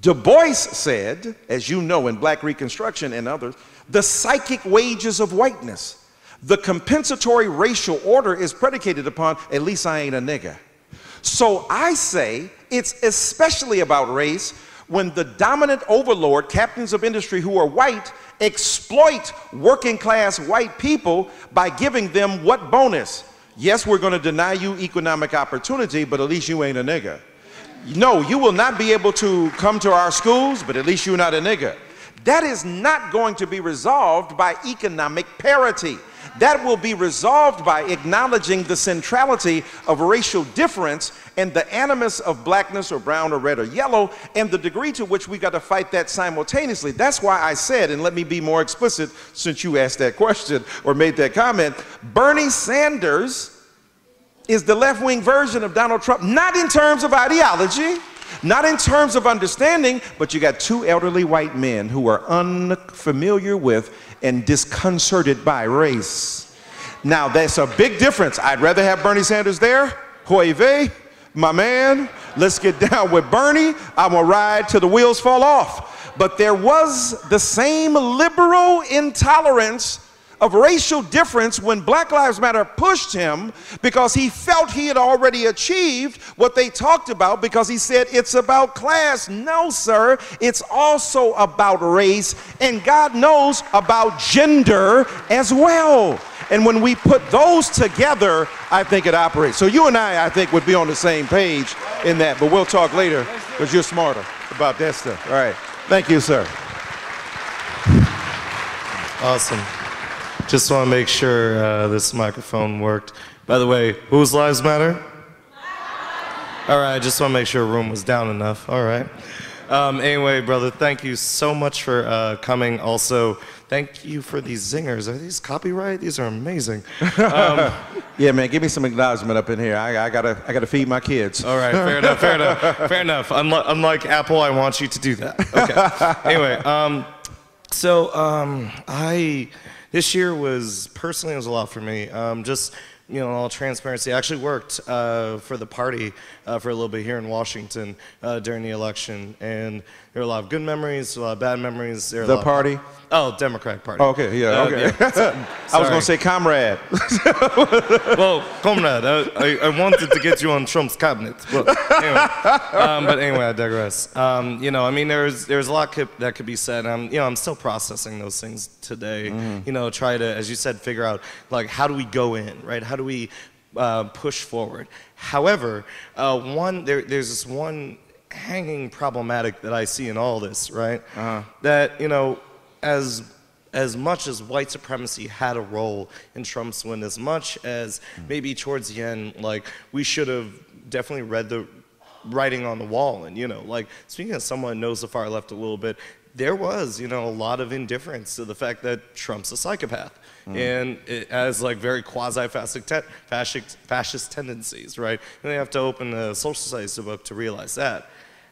Du Bois said, as you know in Black Reconstruction and others, the psychic wages of whiteness. The compensatory racial order is predicated upon, at least I ain't a nigga. So I say it's especially about race when the dominant overlord, captains of industry who are white, exploit working class white people by giving them what bonus? Yes, we're going to deny you economic opportunity, but at least you ain't a nigga. No, you will not be able to come to our schools, but at least you're not a nigga. That is not going to be resolved by economic parity. That will be resolved by acknowledging the centrality of racial difference and the animus of blackness or brown or red or yellow and the degree to which we got to fight that simultaneously. That's why I said, and let me be more explicit since you asked that question or made that comment, Bernie Sanders is the left wing version of Donald Trump, not in terms of ideology. Not in terms of understanding, but you got two elderly white men who are unfamiliar with and disconcerted by race. Now, that's a big difference. I'd rather have Bernie Sanders there. Hoy my man. Let's get down with Bernie. I'm gonna ride till the wheels fall off. But there was the same liberal intolerance of racial difference when Black Lives Matter pushed him because he felt he had already achieved what they talked about because he said it's about class. No, sir, it's also about race, and God knows about gender as well. And when we put those together, I think it operates. So you and I, I think, would be on the same page in that, but we'll talk later because you're smarter about that stuff. All right. Thank you, sir. Awesome. Just want to make sure uh, this microphone worked. By the way, whose lives matter? All right, I just want to make sure room was down enough. All right. Um, anyway, brother, thank you so much for uh, coming. Also, thank you for these zingers. Are these copyright? These are amazing. Um, yeah, man, give me some acknowledgement up in here. I, I, gotta, I gotta feed my kids. All right, fair enough, fair enough, fair enough. Unlike, unlike Apple, I want you to do that. Okay. anyway, um, so um, I this year was personally it was a lot for me. Um, just you know, all transparency. I actually worked uh, for the party uh, for a little bit here in Washington uh, during the election, and there were a lot of good memories, a lot of bad memories. There the party? oh, Democratic Party. Oh, okay, yeah, Uh, okay. yeah. I was going to say comrade. well, comrade, I, I, wanted to get you on Trump's cabinet, but anyway, um, but anyway I digress. Um, you know, I mean, there's there's a lot could, that could be said. Um, you know, I'm still processing those things today. You know, try to, as you said, figure out like how do we go in, right? How do we uh, push forward? However, uh, one there, there's this one hanging problematic that I see in all this, right? Uh-huh. That you know, as as much as white supremacy had a role in Trump's win, as much as hmm. maybe towards the end, like we should have definitely read the writing on the wall, and you know, like speaking as someone who knows the far left a little bit, there was you know a lot of indifference to the fact that Trump's a psychopath. Hmm. And it has like very quasi-fascist te- fascist, fascist tendencies, right? And they have to open the social studies book to realize that.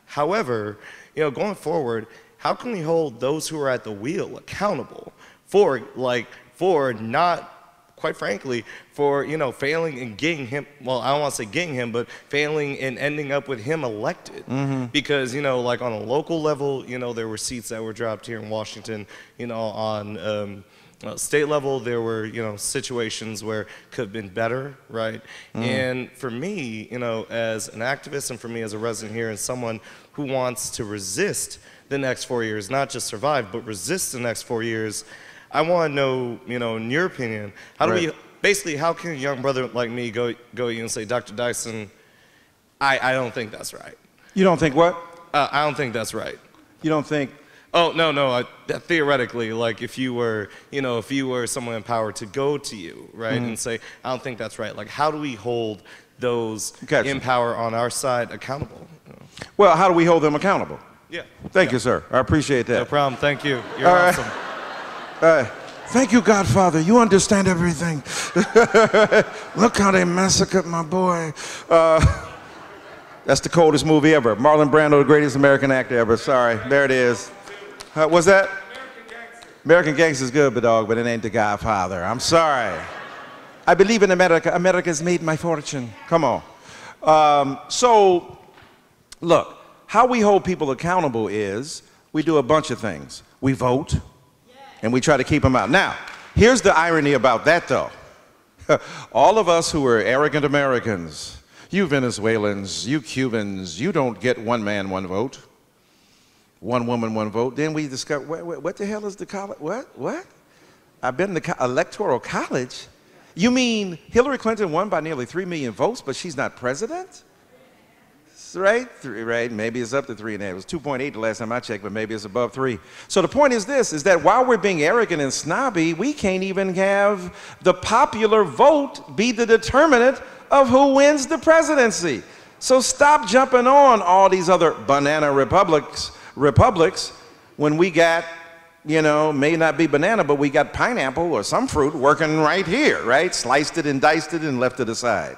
However, you know, going forward, how can we hold those who are at the wheel accountable for like for not quite frankly for you know failing and getting him well i don't want to say getting him but failing and ending up with him elected? Because you know like on a local level you know there were seats that were dropped here in washington you know on um, uh, state level there were you know situations where could have been better right and for me you know as an activist and for me as a resident here and someone who wants to resist the next four years not just survive but resist the next four years i want to know you know in your opinion how do we basically how can a young brother like me go go you and say dr dyson i, I don't think that's right You don't think what? uh, i don't think that's right You don't think? Oh no, no. I, theoretically, like if you were, you know, if you were someone in power to go to you, right, Mhm. and say, I don't think that's right. Like, how do we hold those Gotcha. in power on our side accountable? Well, how do we hold them accountable? Yeah. Thank you, sir. I appreciate that. No problem. Thank you. You're All right. awesome. All right. Thank you, Godfather. You understand everything. Look how they massacred my boy. Uh, that's the coldest movie ever. Marlon Brando, the greatest American actor ever. Sorry. There it is. Uh, what's that? American Gangster's good, but dog, but it ain't the Godfather. I'm sorry. I believe in America. America's made my fortune. Come on. Um, so, look, how we hold people accountable is we do a bunch of things. We vote, and we try to keep them out. Now, here's the irony about that, though. All of us who are arrogant Americans, you Venezuelans, you Cubans, you don't get one man, one vote, one woman, one vote. Then we discover, what, what, what the hell is the college? What? What? I've been the co- electoral college. You mean Hillary Clinton won by nearly 3 million votes, but she's not president? right? Three, right? Maybe it's up to three and a half. It was 2.8 the last time I checked, but maybe it's above three. So the point is this, is that while we're being arrogant and snobby, we can't even have the popular vote be the determinant of who wins the presidency. So stop jumping on all these other banana republics, republics when we got, you know, may not be banana, but we got pineapple or some fruit working right here, right? Sliced it and diced it and left it aside.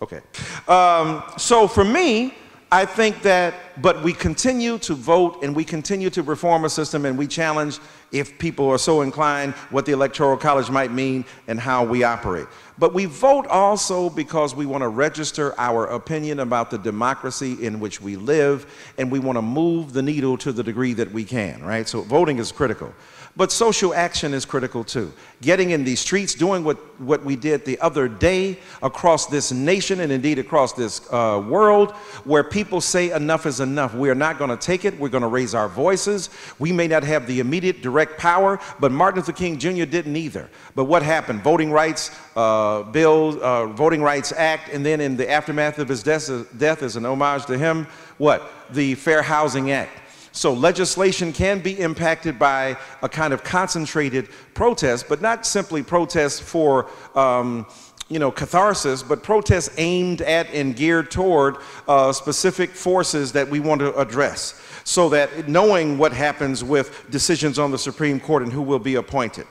Okay. Um, so for me, I think that, but we continue to vote and we continue to reform a system and we challenge, if people are so inclined, what the Electoral College might mean and how we operate. But we vote also because we want to register our opinion about the democracy in which we live and we want to move the needle to the degree that we can, right? So voting is critical. But social action is critical too. Getting in these streets, doing what, what we did the other day across this nation and indeed across this uh, world, where people say enough is enough. We are not going to take it. We're going to raise our voices. We may not have the immediate direct power, but Martin Luther King Jr. didn't either. But what happened? Voting rights uh, bill, uh, Voting Rights Act, and then in the aftermath of his death, death as an homage to him, what? The Fair Housing Act. So legislation can be impacted by a kind of concentrated protest, but not simply protests for, um, you know, catharsis, but protests aimed at and geared toward uh, specific forces that we want to address. So that knowing what happens with decisions on the Supreme Court and who will be appointed.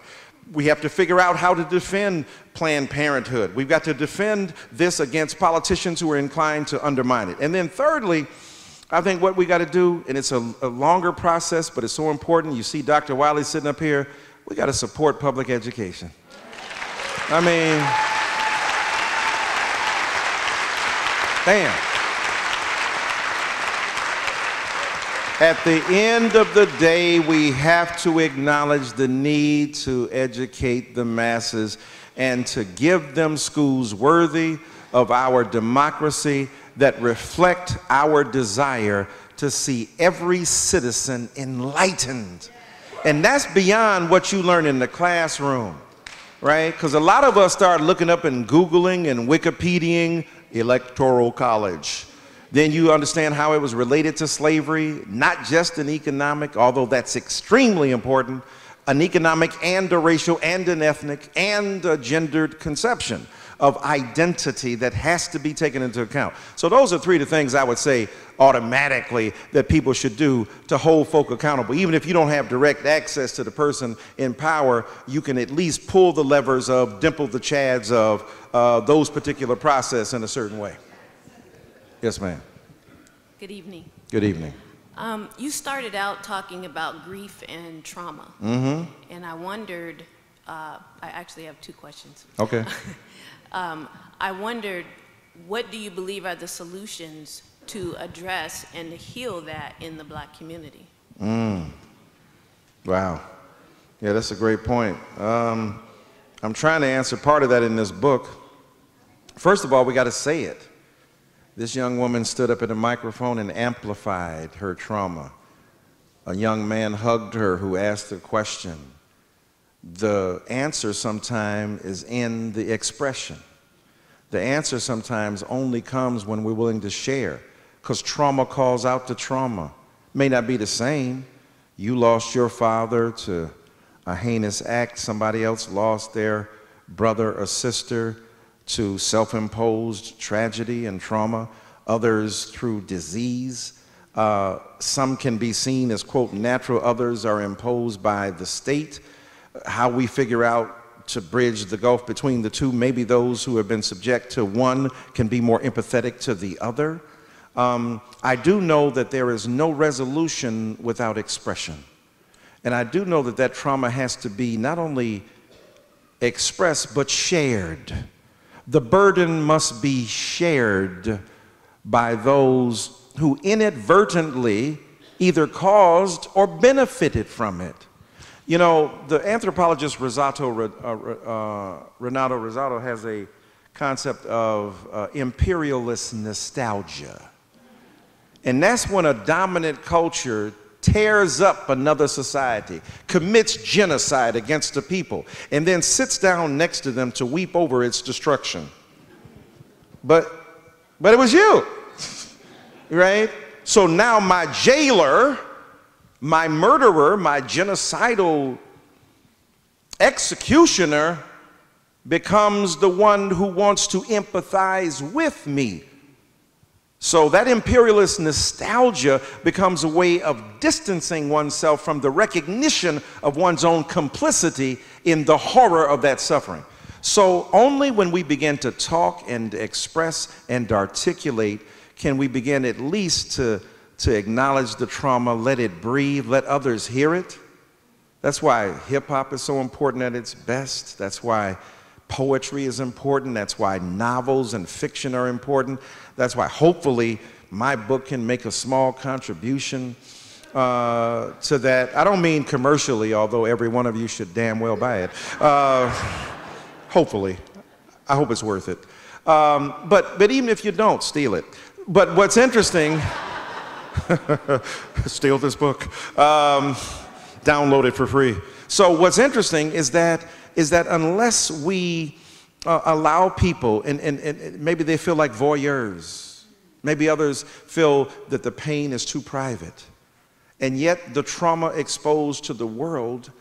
We have to figure out how to defend Planned Parenthood. We've got to defend this against politicians who are inclined to undermine it. And then thirdly, I think what we got to do, and it's a, a, longer process, but it's so important. You see Dr. Wiley sitting up here. We got to support public education. I mean, damn. At the end of the day, we have to acknowledge the need to educate the masses and to give them schools worthy of our democracy that reflect our desire to see every citizen enlightened. And that's beyond what you learn in the classroom, right? Because a lot of us start looking up and Googling and Wikipediaing electoral college. Then you understand how it was related to slavery, not just an economic, although that's extremely important, an economic and a racial and an ethnic and a gendered conception of identity that has to be taken into account. So those are three of the things I would say automatically that people should do to hold folk accountable. Even if you don't have direct access to the person in power, you can at least pull the levers of, dimple the chads of uh, those particular process in a certain way. Yes, ma'am. Good evening. Good evening. Um, you started out talking about grief and trauma. Mm-hmm. And I wondered, uh, I actually have two questions. Okay. um, I wondered, what do you believe are the solutions to address and to heal that in the black community? Mm. Wow. Yeah, that's a great point. Um, I'm trying to answer part of that in this book. First of all, we got to say it. This young woman stood up at a microphone and amplified her trauma. A young man hugged her who asked a question. The answer sometimes is in the expression. The answer sometimes only comes when we're willing to share, because trauma calls out to trauma. May not be the same, You lost your father to a heinous act. Somebody else lost their brother or sister to self imposed tragedy and trauma. Others through disease. Uh, some can be seen as, quote, natural, others are imposed by the state. How we figure out to bridge the gulf between the two, maybe those who have been subject to one can be more empathetic to the other. Um, I do know that there is no resolution without expression. And I do know that that trauma has to be not only expressed, but shared. The burden must be shared by those who inadvertently either caused or benefited from it. You know, the anthropologist Rosaldo, uh, uh, Renato Rosaldo has a concept of uh, imperialist nostalgia. And that's when a dominant culture tears up another society, commits genocide against a people, and then sits down next to them to weep over its destruction. But, but it was you, right? So now my jailer, my murderer, my genocidal executioner becomes the one who wants to empathize with me so that imperialist nostalgia becomes a way of distancing oneself from the recognition of one's own complicity in the horror of that suffering. So only when we begin to talk and express and articulate can we begin at least to, to acknowledge the trauma, let it breathe, let others hear it. That's why hip hop is so important at its best. That's why poetry is important. That's why novels and fiction are important. That's why hopefully my book can make a small contribution uh, to that. I don't mean commercially, although every one of you should damn well buy it. Uh, hopefully. I hope it's worth it. Um, but, but even if you don't, steal it. But what's interesting, steal this book, um, download it for free. So what's interesting is that, is that unless we uh, allow people, and, and, and maybe they feel like voyeurs. Maybe others feel that the pain is too private. And yet, the trauma exposed to the world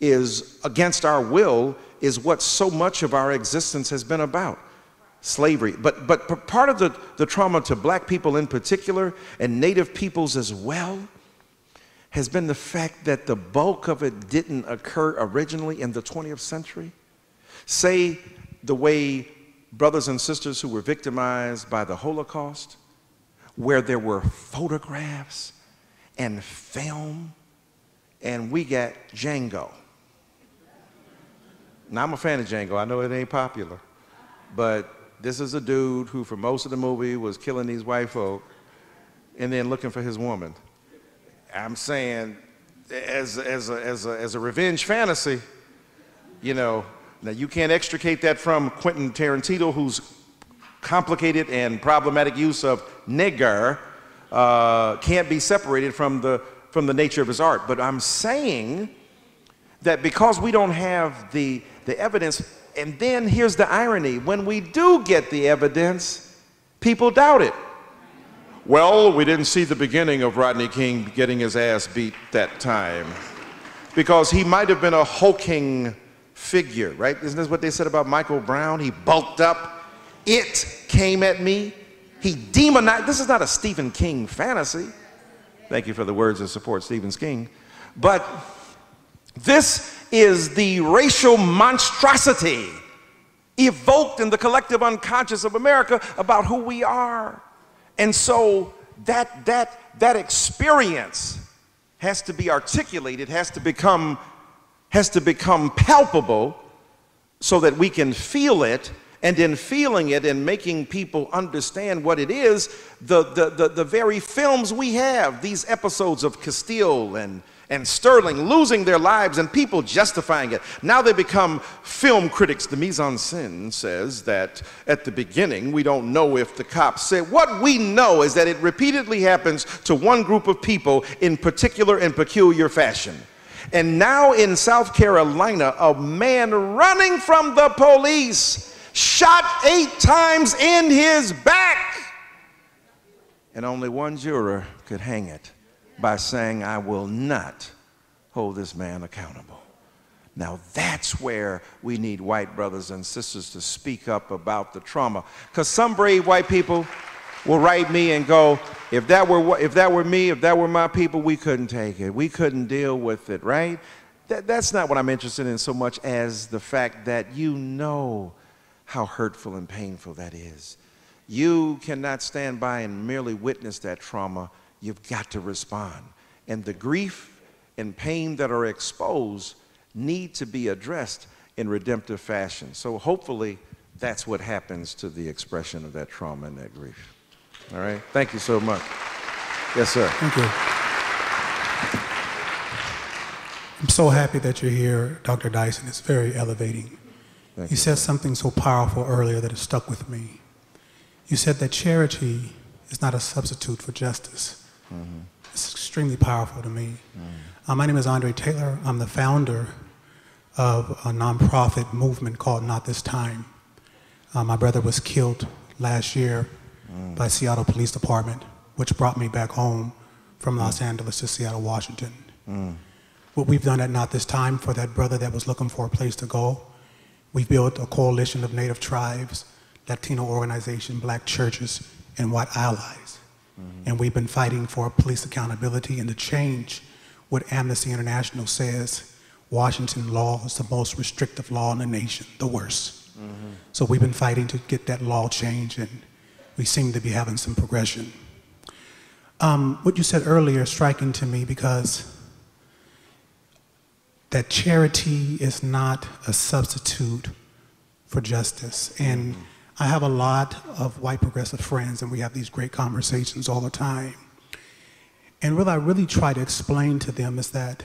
is against our will, is what so much of our existence has been about slavery. But, but part of the, the trauma to black people in particular, and native peoples as well, has been the fact that the bulk of it didn't occur originally in the 20th century. Say the way brothers and sisters who were victimized by the Holocaust, where there were photographs and film, and we got Django. Now, I'm a fan of Django. I know it ain't popular, but this is a dude who, for most of the movie, was killing these white folk and then looking for his woman. I'm saying, as, as, a, as, a, as a revenge fantasy, you know, now, you can't extricate that from Quentin Tarantino, whose complicated and problematic use of nigger uh, can't be separated from the, from the nature of his art. But I'm saying that because we don't have the, the evidence, and then here's the irony when we do get the evidence, people doubt it. Well, we didn't see the beginning of Rodney King getting his ass beat that time because he might have been a hulking figure, right? Isn't this what they said about Michael Brown? He bulked up. It came at me. He demonized. This is not a Stephen King fantasy. Thank you for the words that support Stephen King. But this is the racial monstrosity evoked in the collective unconscious of America about who we are. And so that, that, that experience has to be articulated, has to become has to become palpable so that we can feel it and in feeling it and making people understand what it is, the, the, the, the, very films we have, these episodes of Castile and, and Sterling losing their lives and people justifying it. Now they become film critics. The mise en scène says that at the beginning, we don't know if the cops said. What we know is that it repeatedly happens to one group of people in particular and peculiar fashion. And now in South Carolina, a man running from the police shot eight times in his back. And only one juror could hang it by saying, I will not hold this man accountable. Now that's where we need white brothers and sisters to speak up about the trauma. Because some brave white people will write me and go, if that, were, if that were me, if that were my people, we couldn't take it. We couldn't deal with it, right? That, that's not what I'm interested in so much as the fact that you know how hurtful and painful that is. You cannot stand by and merely witness that trauma. You've got to respond. And the grief and pain that are exposed need to be addressed in redemptive fashion. So hopefully that's what happens to the expression of that trauma and that grief. All right? Thank you so much. Yes, sir. Thank you. I'm so happy that you're here, Dr. Dyson. It's very elevating. Thank you said something so powerful earlier that has stuck with me. You said that charity is not a substitute for justice. Mm-hmm. It's extremely powerful to me. Uh, my name is Andre Taylor. I'm the founder of a nonprofit movement called Not This Time. Uh, my brother was killed last year by Seattle Police Department, which brought me back home from Los Angeles to Seattle, Washington. What we've done at Not This Time for that brother that was looking for a place to go, we've built a coalition of Native tribes, Latino organization, black churches, and white allies. And we've been fighting for police accountability and to change what Amnesty International says Washington law is the most restrictive law in the nation, the worst. So we've been fighting to get that law changed, and we seem to be having some progression. Um, what you said earlier is striking to me because that charity is not a substitute for justice. And I have a lot of white progressive friends, and we have these great conversations all the time. And what I really try to explain to them is that,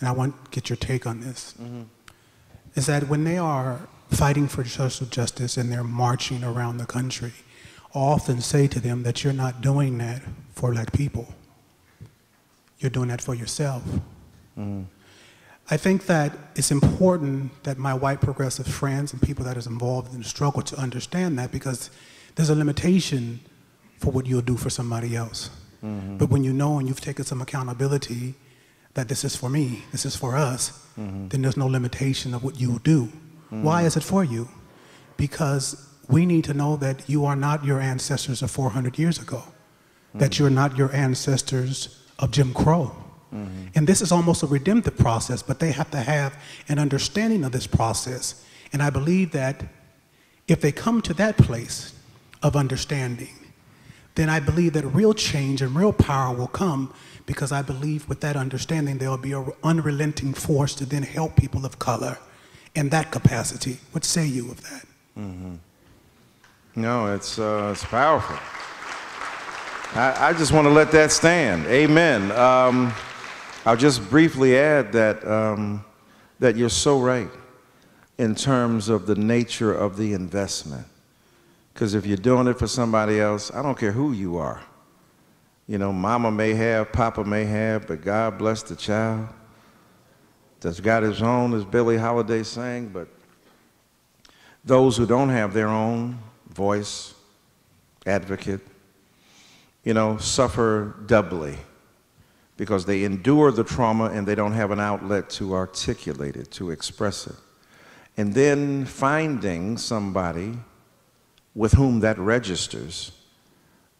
and I want to get your take on this, mm-hmm. is that when they are fighting for social justice and they're marching around the country, I often say to them that you're not doing that for black people. You're doing that for yourself. Mm-hmm. I think that it's important that my white progressive friends and people that is involved in the struggle to understand that because there's a limitation for what you'll do for somebody else. Mm-hmm. But when you know and you've taken some accountability that this is for me, this is for us, mm-hmm. then there's no limitation of what you will do. Why mm-hmm. is it for you? Because we need to know that you are not your ancestors of 400 years ago, that you're not your ancestors of Jim Crow. And this is almost a redemptive process, but they have to have an understanding of this process. And I believe that if they come to that place of understanding, then I believe that real change and real power will come because I believe with that understanding there will be an unrelenting force to then help people of color in that capacity. What say you of that? No, it's, uh, it's powerful. I, I just want to let that stand. Amen. Um, I'll just briefly add that, um, that you're so right in terms of the nature of the investment. Because if you're doing it for somebody else, I don't care who you are. You know, mama may have, papa may have, but God bless the child that's got his own, as Billie Holiday sang, but those who don't have their own voice, advocate, you know, suffer doubly because they endure the trauma and they don't have an outlet to articulate it, to express it. And then finding somebody with whom that registers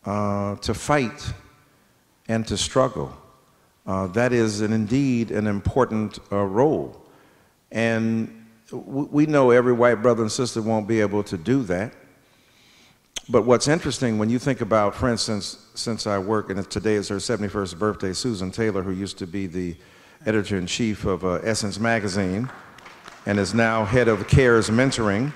uh, to fight and to struggle. Uh, that is an, indeed an important uh, role. And we know every white brother and sister won't be able to do that. But what's interesting when you think about, for instance, since I work, and today is her 71st birthday, Susan Taylor, who used to be the editor in chief of uh, Essence Magazine and is now head of CARES Mentoring,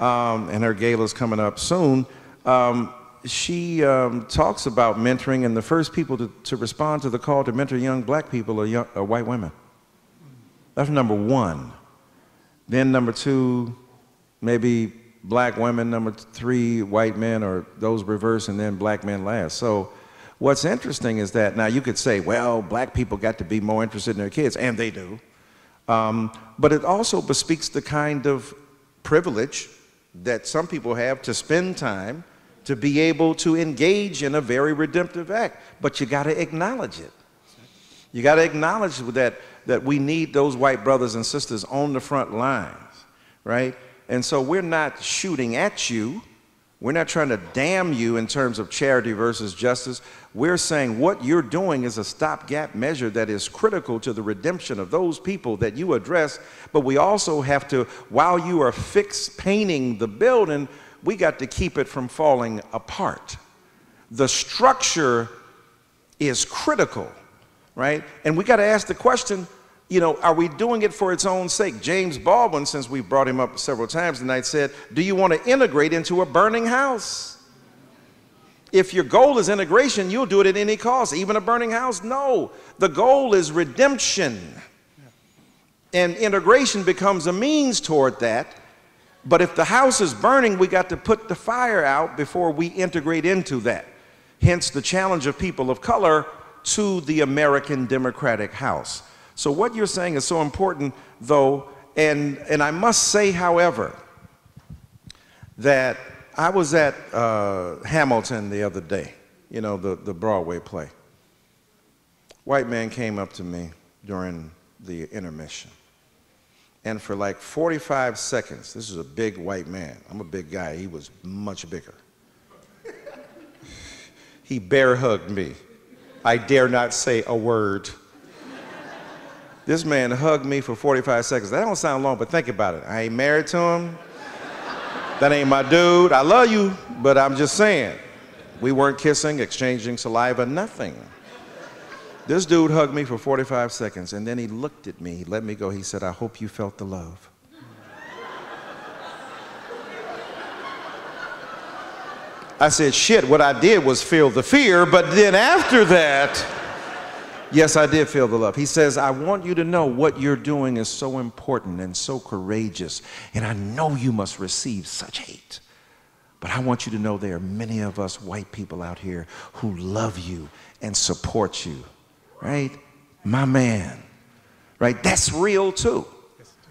um, and her gala is coming up soon. Um, she um, talks about mentoring, and the first people to, to respond to the call to mentor young black people are, young, are white women. That's number one. Then number two, maybe black women, number three, white men, or those reverse, and then black men last. So what's interesting is that now you could say, well, black people got to be more interested in their kids, and they do. Um, but it also bespeaks the kind of privilege that some people have to spend time to be able to engage in a very redemptive act. But you got to acknowledge it. You got to acknowledge that, that we need those white brothers and sisters on the front lines, right? And so we're not shooting at you. We're not trying to damn you in terms of charity versus justice. We're saying what you're doing is a stopgap measure that is critical to the redemption of those people that you address. But we also have to, while you are fixed painting the building, we got to keep it from falling apart. The structure is critical, right? And we got to ask the question you know, are we doing it for its own sake? James Baldwin, since we brought him up several times tonight, said, Do you want to integrate into a burning house? If your goal is integration, you'll do it at any cost, even a burning house. No, the goal is redemption. And integration becomes a means toward that. But if the house is burning, we got to put the fire out before we integrate into that. Hence the challenge of people of color to the American Democratic House. So what you're saying is so important, though, and, and I must say, however, that I was at uh, Hamilton the other day, you know, the, the Broadway play. White man came up to me during the intermission. And for like 45 seconds, this is a big white man. I'm a big guy. He was much bigger. he bear hugged me. I dare not say a word. This man hugged me for 45 seconds. That don't sound long, but think about it. I ain't married to him. That ain't my dude. I love you, but I'm just saying. We weren't kissing, exchanging saliva, nothing. This dude hugged me for 45 seconds, and then he looked at me, he let me go. He said, I hope you felt the love. I said, shit, what I did was feel the fear, but then after that, Yes, I did feel the love. He says, I want you to know what you're doing is so important and so courageous. And I know you must receive such hate. But I want you to know there are many of us white people out here who love you and support you. Right? My man. Right? That's real too.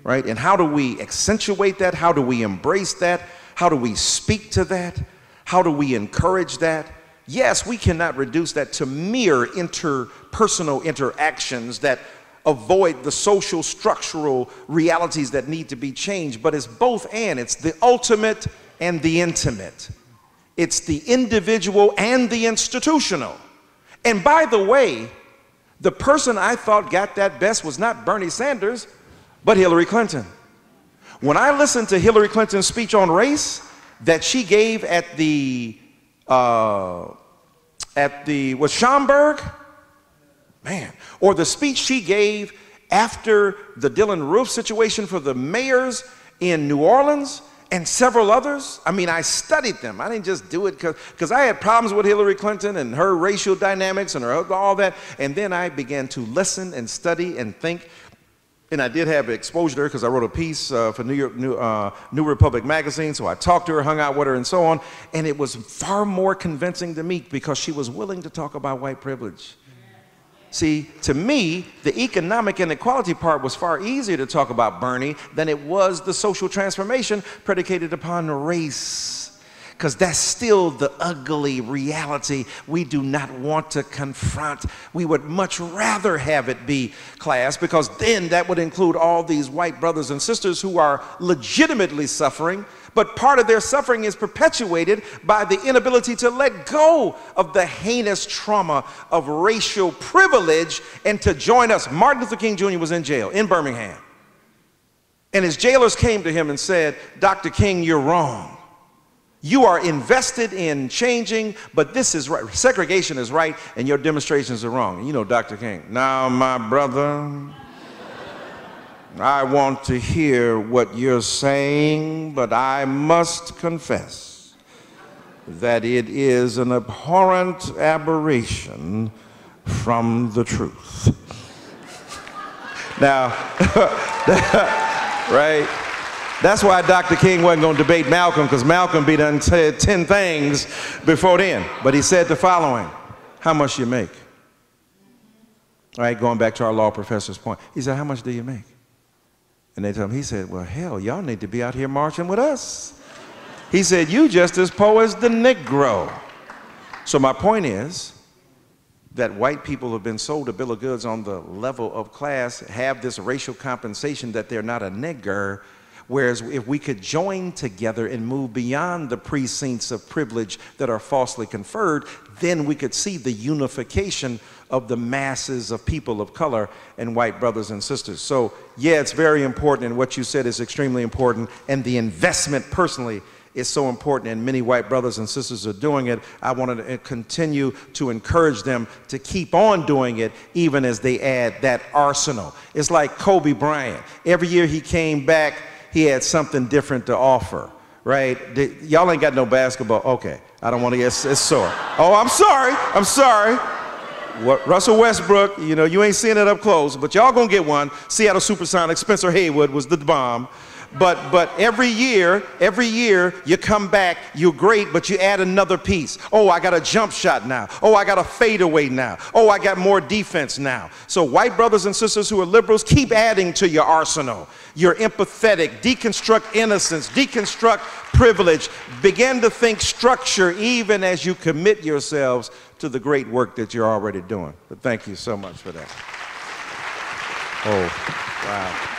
Right? And how do we accentuate that? How do we embrace that? How do we speak to that? How do we encourage that? Yes, we cannot reduce that to mere interpersonal interactions that avoid the social structural realities that need to be changed, but it's both and. It's the ultimate and the intimate. It's the individual and the institutional. And by the way, the person I thought got that best was not Bernie Sanders, but Hillary Clinton. When I listened to Hillary Clinton's speech on race that she gave at the uh, at the, was Schomburg? Man. Or the speech she gave after the Dylann Roof situation for the mayors in New Orleans and several others. I mean, I studied them. I didn't just do it because I had problems with Hillary Clinton and her racial dynamics and her, all that. And then I began to listen and study and think and I did have exposure to her because I wrote a piece uh, for New York New, uh, New Republic magazine. So I talked to her, hung out with her, and so on. And it was far more convincing to me because she was willing to talk about white privilege. See, to me, the economic inequality part was far easier to talk about Bernie than it was the social transformation predicated upon race because that's still the ugly reality we do not want to confront. We would much rather have it be class because then that would include all these white brothers and sisters who are legitimately suffering, but part of their suffering is perpetuated by the inability to let go of the heinous trauma of racial privilege and to join us. Martin Luther King Jr. was in jail in Birmingham. And his jailers came to him and said, Dr. King, you're wrong. You are invested in changing, but this is right. Segregation is right, and your demonstrations are wrong. You know, Dr. King. Now, my brother, I want to hear what you're saying, but I must confess that it is an abhorrent aberration from the truth. now, right? That's why Dr. King wasn't going to debate Malcolm, because Malcolm be done said 10 things before then. But he said the following How much you make? All right, going back to our law professor's point. He said, How much do you make? And they told him, he said, Well, hell, y'all need to be out here marching with us. He said, You just as poor as the Negro. So my point is, that white people have been sold a bill of goods on the level of class, have this racial compensation that they're not a nigger. Whereas if we could join together and move beyond the precincts of privilege that are falsely conferred, then we could see the unification of the masses of people of color and white brothers and sisters. So, yeah, it's very important, and what you said is extremely important, and the investment personally is so important, and many white brothers and sisters are doing it. I want to uh, continue to encourage them to keep on doing it, even as they add that arsenal. It's like Kobe Bryant. Every year he came back, he had something different to offer, right? y'all ain't got no basketball. Okay, I don't want to get it's sore. Oh, I'm sorry. I'm sorry. What, Russell Westbrook, you know, you ain't seeing it up close, but y'all gonna get one. Seattle Supersonics, Spencer Haywood was the bomb. But, but every year, every year, you come back, you're great, but you add another piece. Oh, I got a jump shot now. Oh, I got a fadeaway now. Oh, I got more defense now. So, white brothers and sisters who are liberals, keep adding to your arsenal. You're empathetic, deconstruct innocence, deconstruct privilege, begin to think structure even as you commit yourselves to the great work that you're already doing. But thank you so much for that. Oh, wow.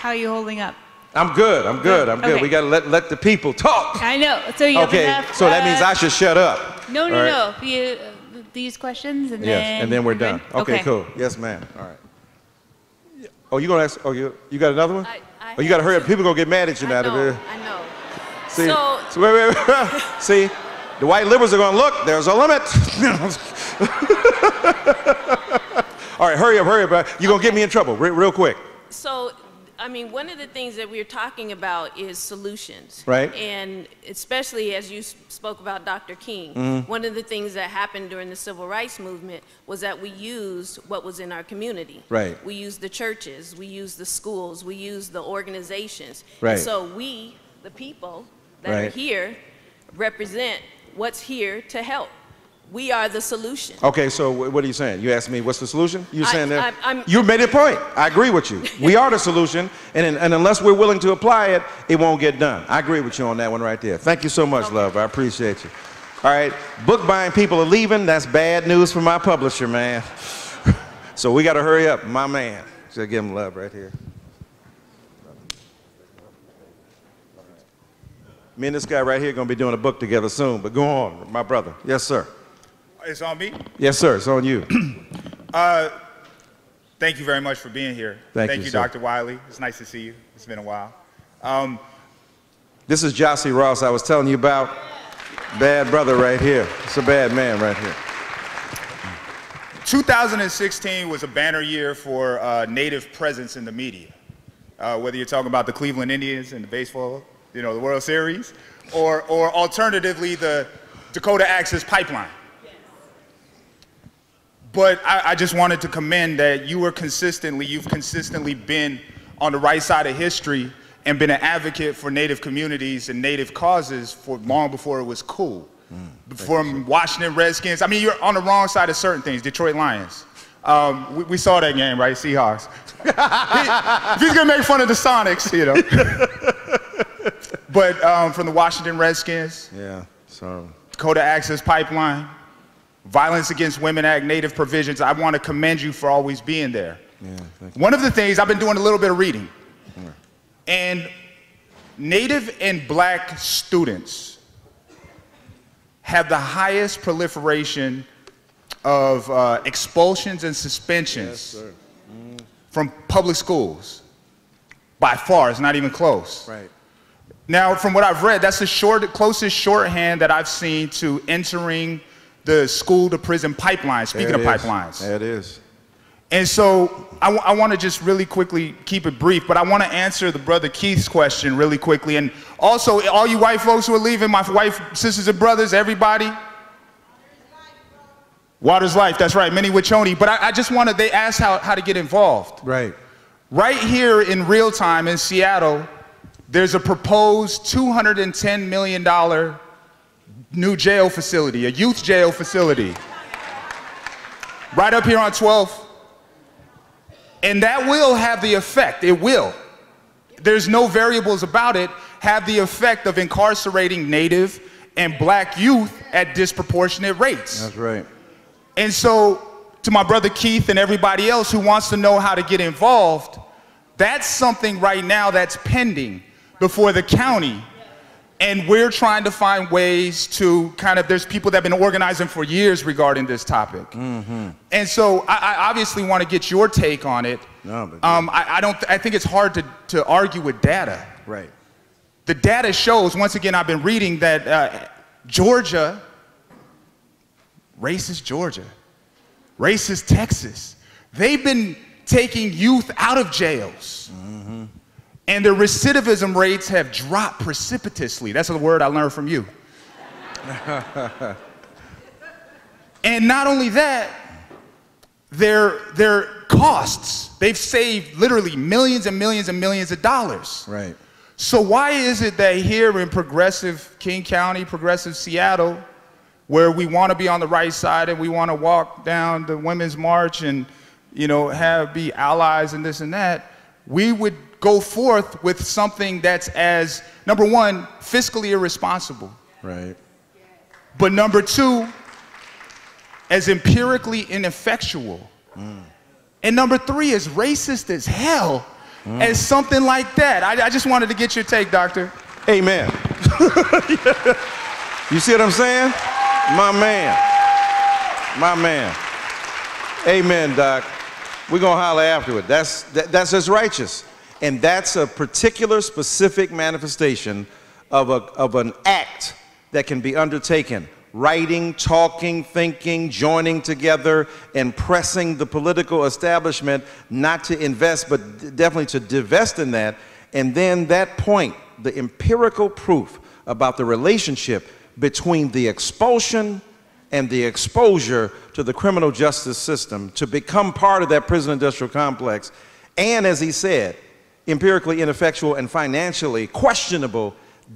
How are you holding up? I'm good. I'm good. I'm good. Okay. We got to let, let the people talk. I know. So you okay. Enough, so that means I should shut up. No, no, right? no. You, uh, these questions and yes, then and then we're done. Okay, okay, cool. Yes, ma'am. All right. Oh, you gonna ask? Oh, you you got another one? I, I oh, you got to hurry up. People gonna get mad at you I now. Know, I know. See, so, so wait, wait, wait. See, the white liberals are going, to look, there's a limit. All right, hurry up, hurry up. You're going to get me in trouble real, real quick. So I mean, one of the things that we're talking about is solutions. Right. And especially as you spoke about Dr. King, mm-hmm. one of the things that happened during the civil rights movement was that we used what was in our community. Right. We used the churches, we used the schools, we used the organizations. Right. And so we, the people that right. are here, represent what's here to help. We are the solution. Okay, so what are you saying? You asked me what's the solution? You're saying that I, you made a point. I agree with you. We are the solution, and, and unless we're willing to apply it, it won't get done. I agree with you on that one right there. Thank you so much, okay. love. I appreciate you. All right, book buying people are leaving. That's bad news for my publisher, man. so we got to hurry up, my man. So give him love right here. Me and this guy right here going to be doing a book together soon, but go on, my brother. Yes, sir. It's on me? Yes, sir. It's on you. uh, thank you very much for being here. Thank, thank you, you Dr. Wiley. It's nice to see you. It's been a while. Um, this is Jossie Ross I was telling you about. Bad brother right here. It's a bad man right here. 2016 was a banner year for uh, native presence in the media. Uh, whether you're talking about the Cleveland Indians and the baseball, you know, the World Series, or, or alternatively the Dakota Access Pipeline. But I, I, just wanted to commend that you were consistently, you've consistently been on the right side of history and been an advocate for Native communities and Native causes for long before it was cool. Mm, From Washington Redskins, I mean, you're on the wrong side of certain things, Detroit Lions. Um, we, we, saw that game, right? Seahawks. he, he's gonna make fun of the Sonics, you know. but um, from the Washington Redskins. Yeah, so. Dakota Access Pipeline. Violence Against Women Act, Native provisions. I want to commend you for always being there. Yeah, One of the things, I've been doing a little bit of reading, and Native and black students have the highest proliferation of uh, expulsions and suspensions yes, mm. from public schools. By far, it's not even close. Right. Now, from what I've read, that's the short, closest shorthand that I've seen to entering the school to prison pipeline. Speaking of is. pipelines. There it is. And so I, want to just really quickly keep it brief, but I want to answer the brother Keith's question really quickly. And also, all you white folks who are leaving, my white sisters and brothers, everybody. Water's life, that's right, Mni Wiconi. But I, I just wanted, they asked how, how to get involved. Right. Right here in real time in Seattle, there's a proposed $210 million new jail facility, a youth jail facility. Right up here on 12th. And that will have the effect, it will. There's no variables about it, have the effect of incarcerating native and black youth at disproportionate rates. That's right. And so, to my brother Keith and everybody else who wants to know how to get involved, that's something right now that's pending before the county. And we're trying to find ways to kind of, there's people that have been organizing for years regarding this topic. Mm-hmm. And so I, I obviously want to get your take on it. No, but Um, I, I don't. I think it's hard to, to argue with data. Right. The data shows. Once again, I've been reading that uh, Georgia, racist Georgia, racist Texas, they've been taking youth out of jails, and their recidivism rates have dropped precipitously. That's a word I learned from you. And not only that, their, their costs, they've saved literally millions and millions and millions of dollars. Right. So why is it that here in progressive King County, progressive Seattle, where we want to be on the right side and we want to walk down the women's march and you know have be allies and this and that, we would go forth with something that's as number one fiscally irresponsible, Right. but number two as empirically ineffectual, mm. and number three as racist as hell mm. as something like that. I, I just wanted to get your take, doctor. Amen. you see what I'm saying? My man. My man. Amen, Doc. We're going to holler afterward. That's, that, that's just righteous. And that's a particular specific manifestation of, a, of an act that can be undertaken. Writing, talking, thinking, joining together, and pressing the political establishment not to invest, but definitely to divest in that. And then that point, the empirical proof about the relationship between the expulsion and the exposure to the criminal justice system to become part of that prison industrial complex, and as he said, empirically ineffectual and financially questionable,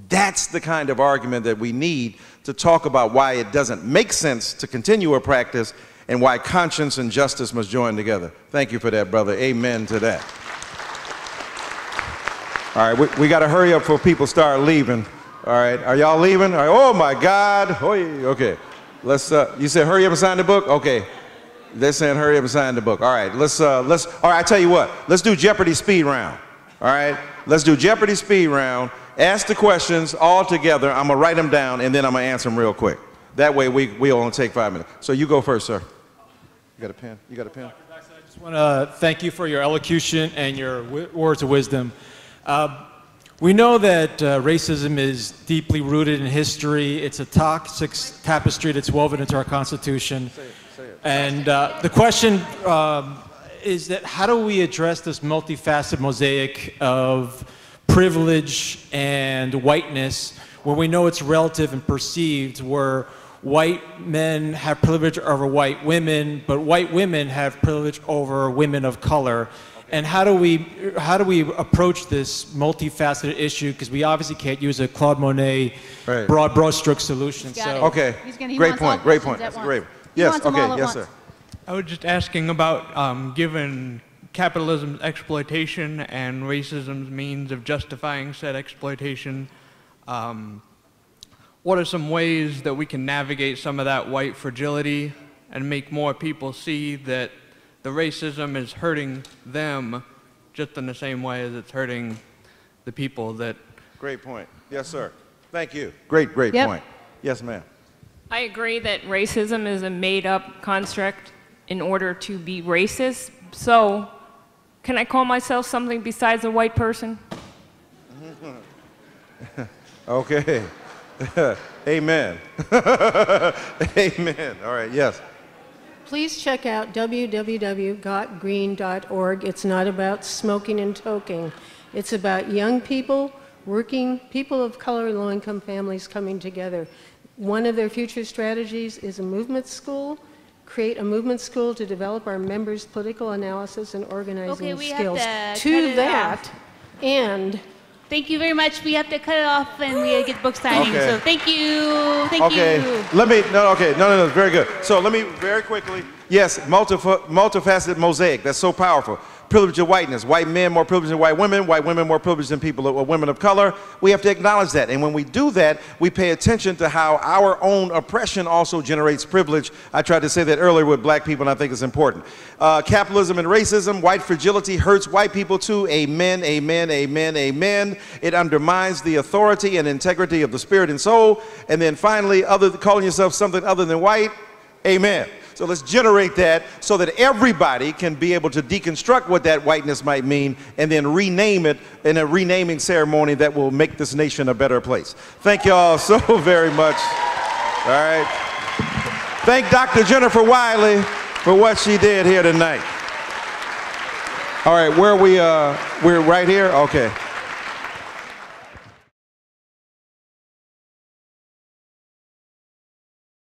that's the kind of argument that we need to talk about why it doesn't make sense to continue a practice and why conscience and justice must join together. Thank you for that, brother. Amen to that. All right, we, we got to hurry up before people start leaving. All right, are y'all leaving? All right, oh my God. Okay. Let's, uh, you said hurry up and sign the book? Okay. They're saying hurry up and sign the book. All right, let's, uh, let's, all right, I tell you what, let's do Jeopardy speed round. All right, let's do Jeopardy speed round. Ask the questions all together. I'm gonna write them down and then I'm gonna answer them real quick. That way we, we only take five minutes. So you go first, sir. You got a pen? You got a pen? I just want to thank you for your elocution and your words of wisdom. Uh, we know that uh, racism is deeply rooted in history. It's a toxic tapestry that's woven into our Constitution. And uh, the question um, is that how do we address this multifaceted mosaic of privilege and whiteness where we know it's relative and perceived, where white men have privilege over white women, but white women have privilege over women of color. And how do we how do we approach this multifaceted issue? Because we obviously can't use a Claude Monet Right. broad brushstroke solution. Got So it. Okay, He's gonna- he great wants all point, great point. at That's once. great. He Yes, wants them all okay, yes, once. sir. I was just asking about um, given capitalism's exploitation and racism's means of justifying said exploitation, um, what are some ways that we can navigate some of that white fragility and make more people see that the racism is hurting them just in the same way as it's hurting the people that Great point. Yes, sir. Thank you. Great, great Yep. point. Yes, ma'am. I agree that racism is a made up construct in order to be racist. So, can I call myself something besides a white person? Okay. Amen. Amen. All right, yes. Please check out www.gotgreen.org. It's not about smoking and toking. It's about young people, working, people of color, low income families coming together. One of their future strategies is a movement school. Create a movement school to develop our members' political analysis and organizing Okay, we have skills. to cut to it that, off. and Thank you very much. We have to cut it off and we get book signing. Okay. So thank you. Thank okay. you. Let me, no, okay, no, no, no, very good. So let me very quickly, yes, multif- multifaceted mosaic, that's so powerful. Privilege of whiteness. White men more privileged than white women. White women more privileged than people or women of color. We have to acknowledge that. And when we do that, we pay attention to how our own oppression also generates privilege. I tried to say that earlier with black people, and I think it's important. Uh, capitalism and racism, white fragility hurts white people too. Amen, amen, amen, amen. It undermines the authority and integrity of the spirit and soul. And then finally, other calling yourself something other than white, amen. So let's generate that so that everybody can be able to deconstruct what that whiteness might mean and then rename it in a renaming ceremony that will make this nation a better place. Thank you all so very much. All right. Thank Dr. Jennifer Wiley for what she did here tonight. All right, where we, uh, we're right here? Okay.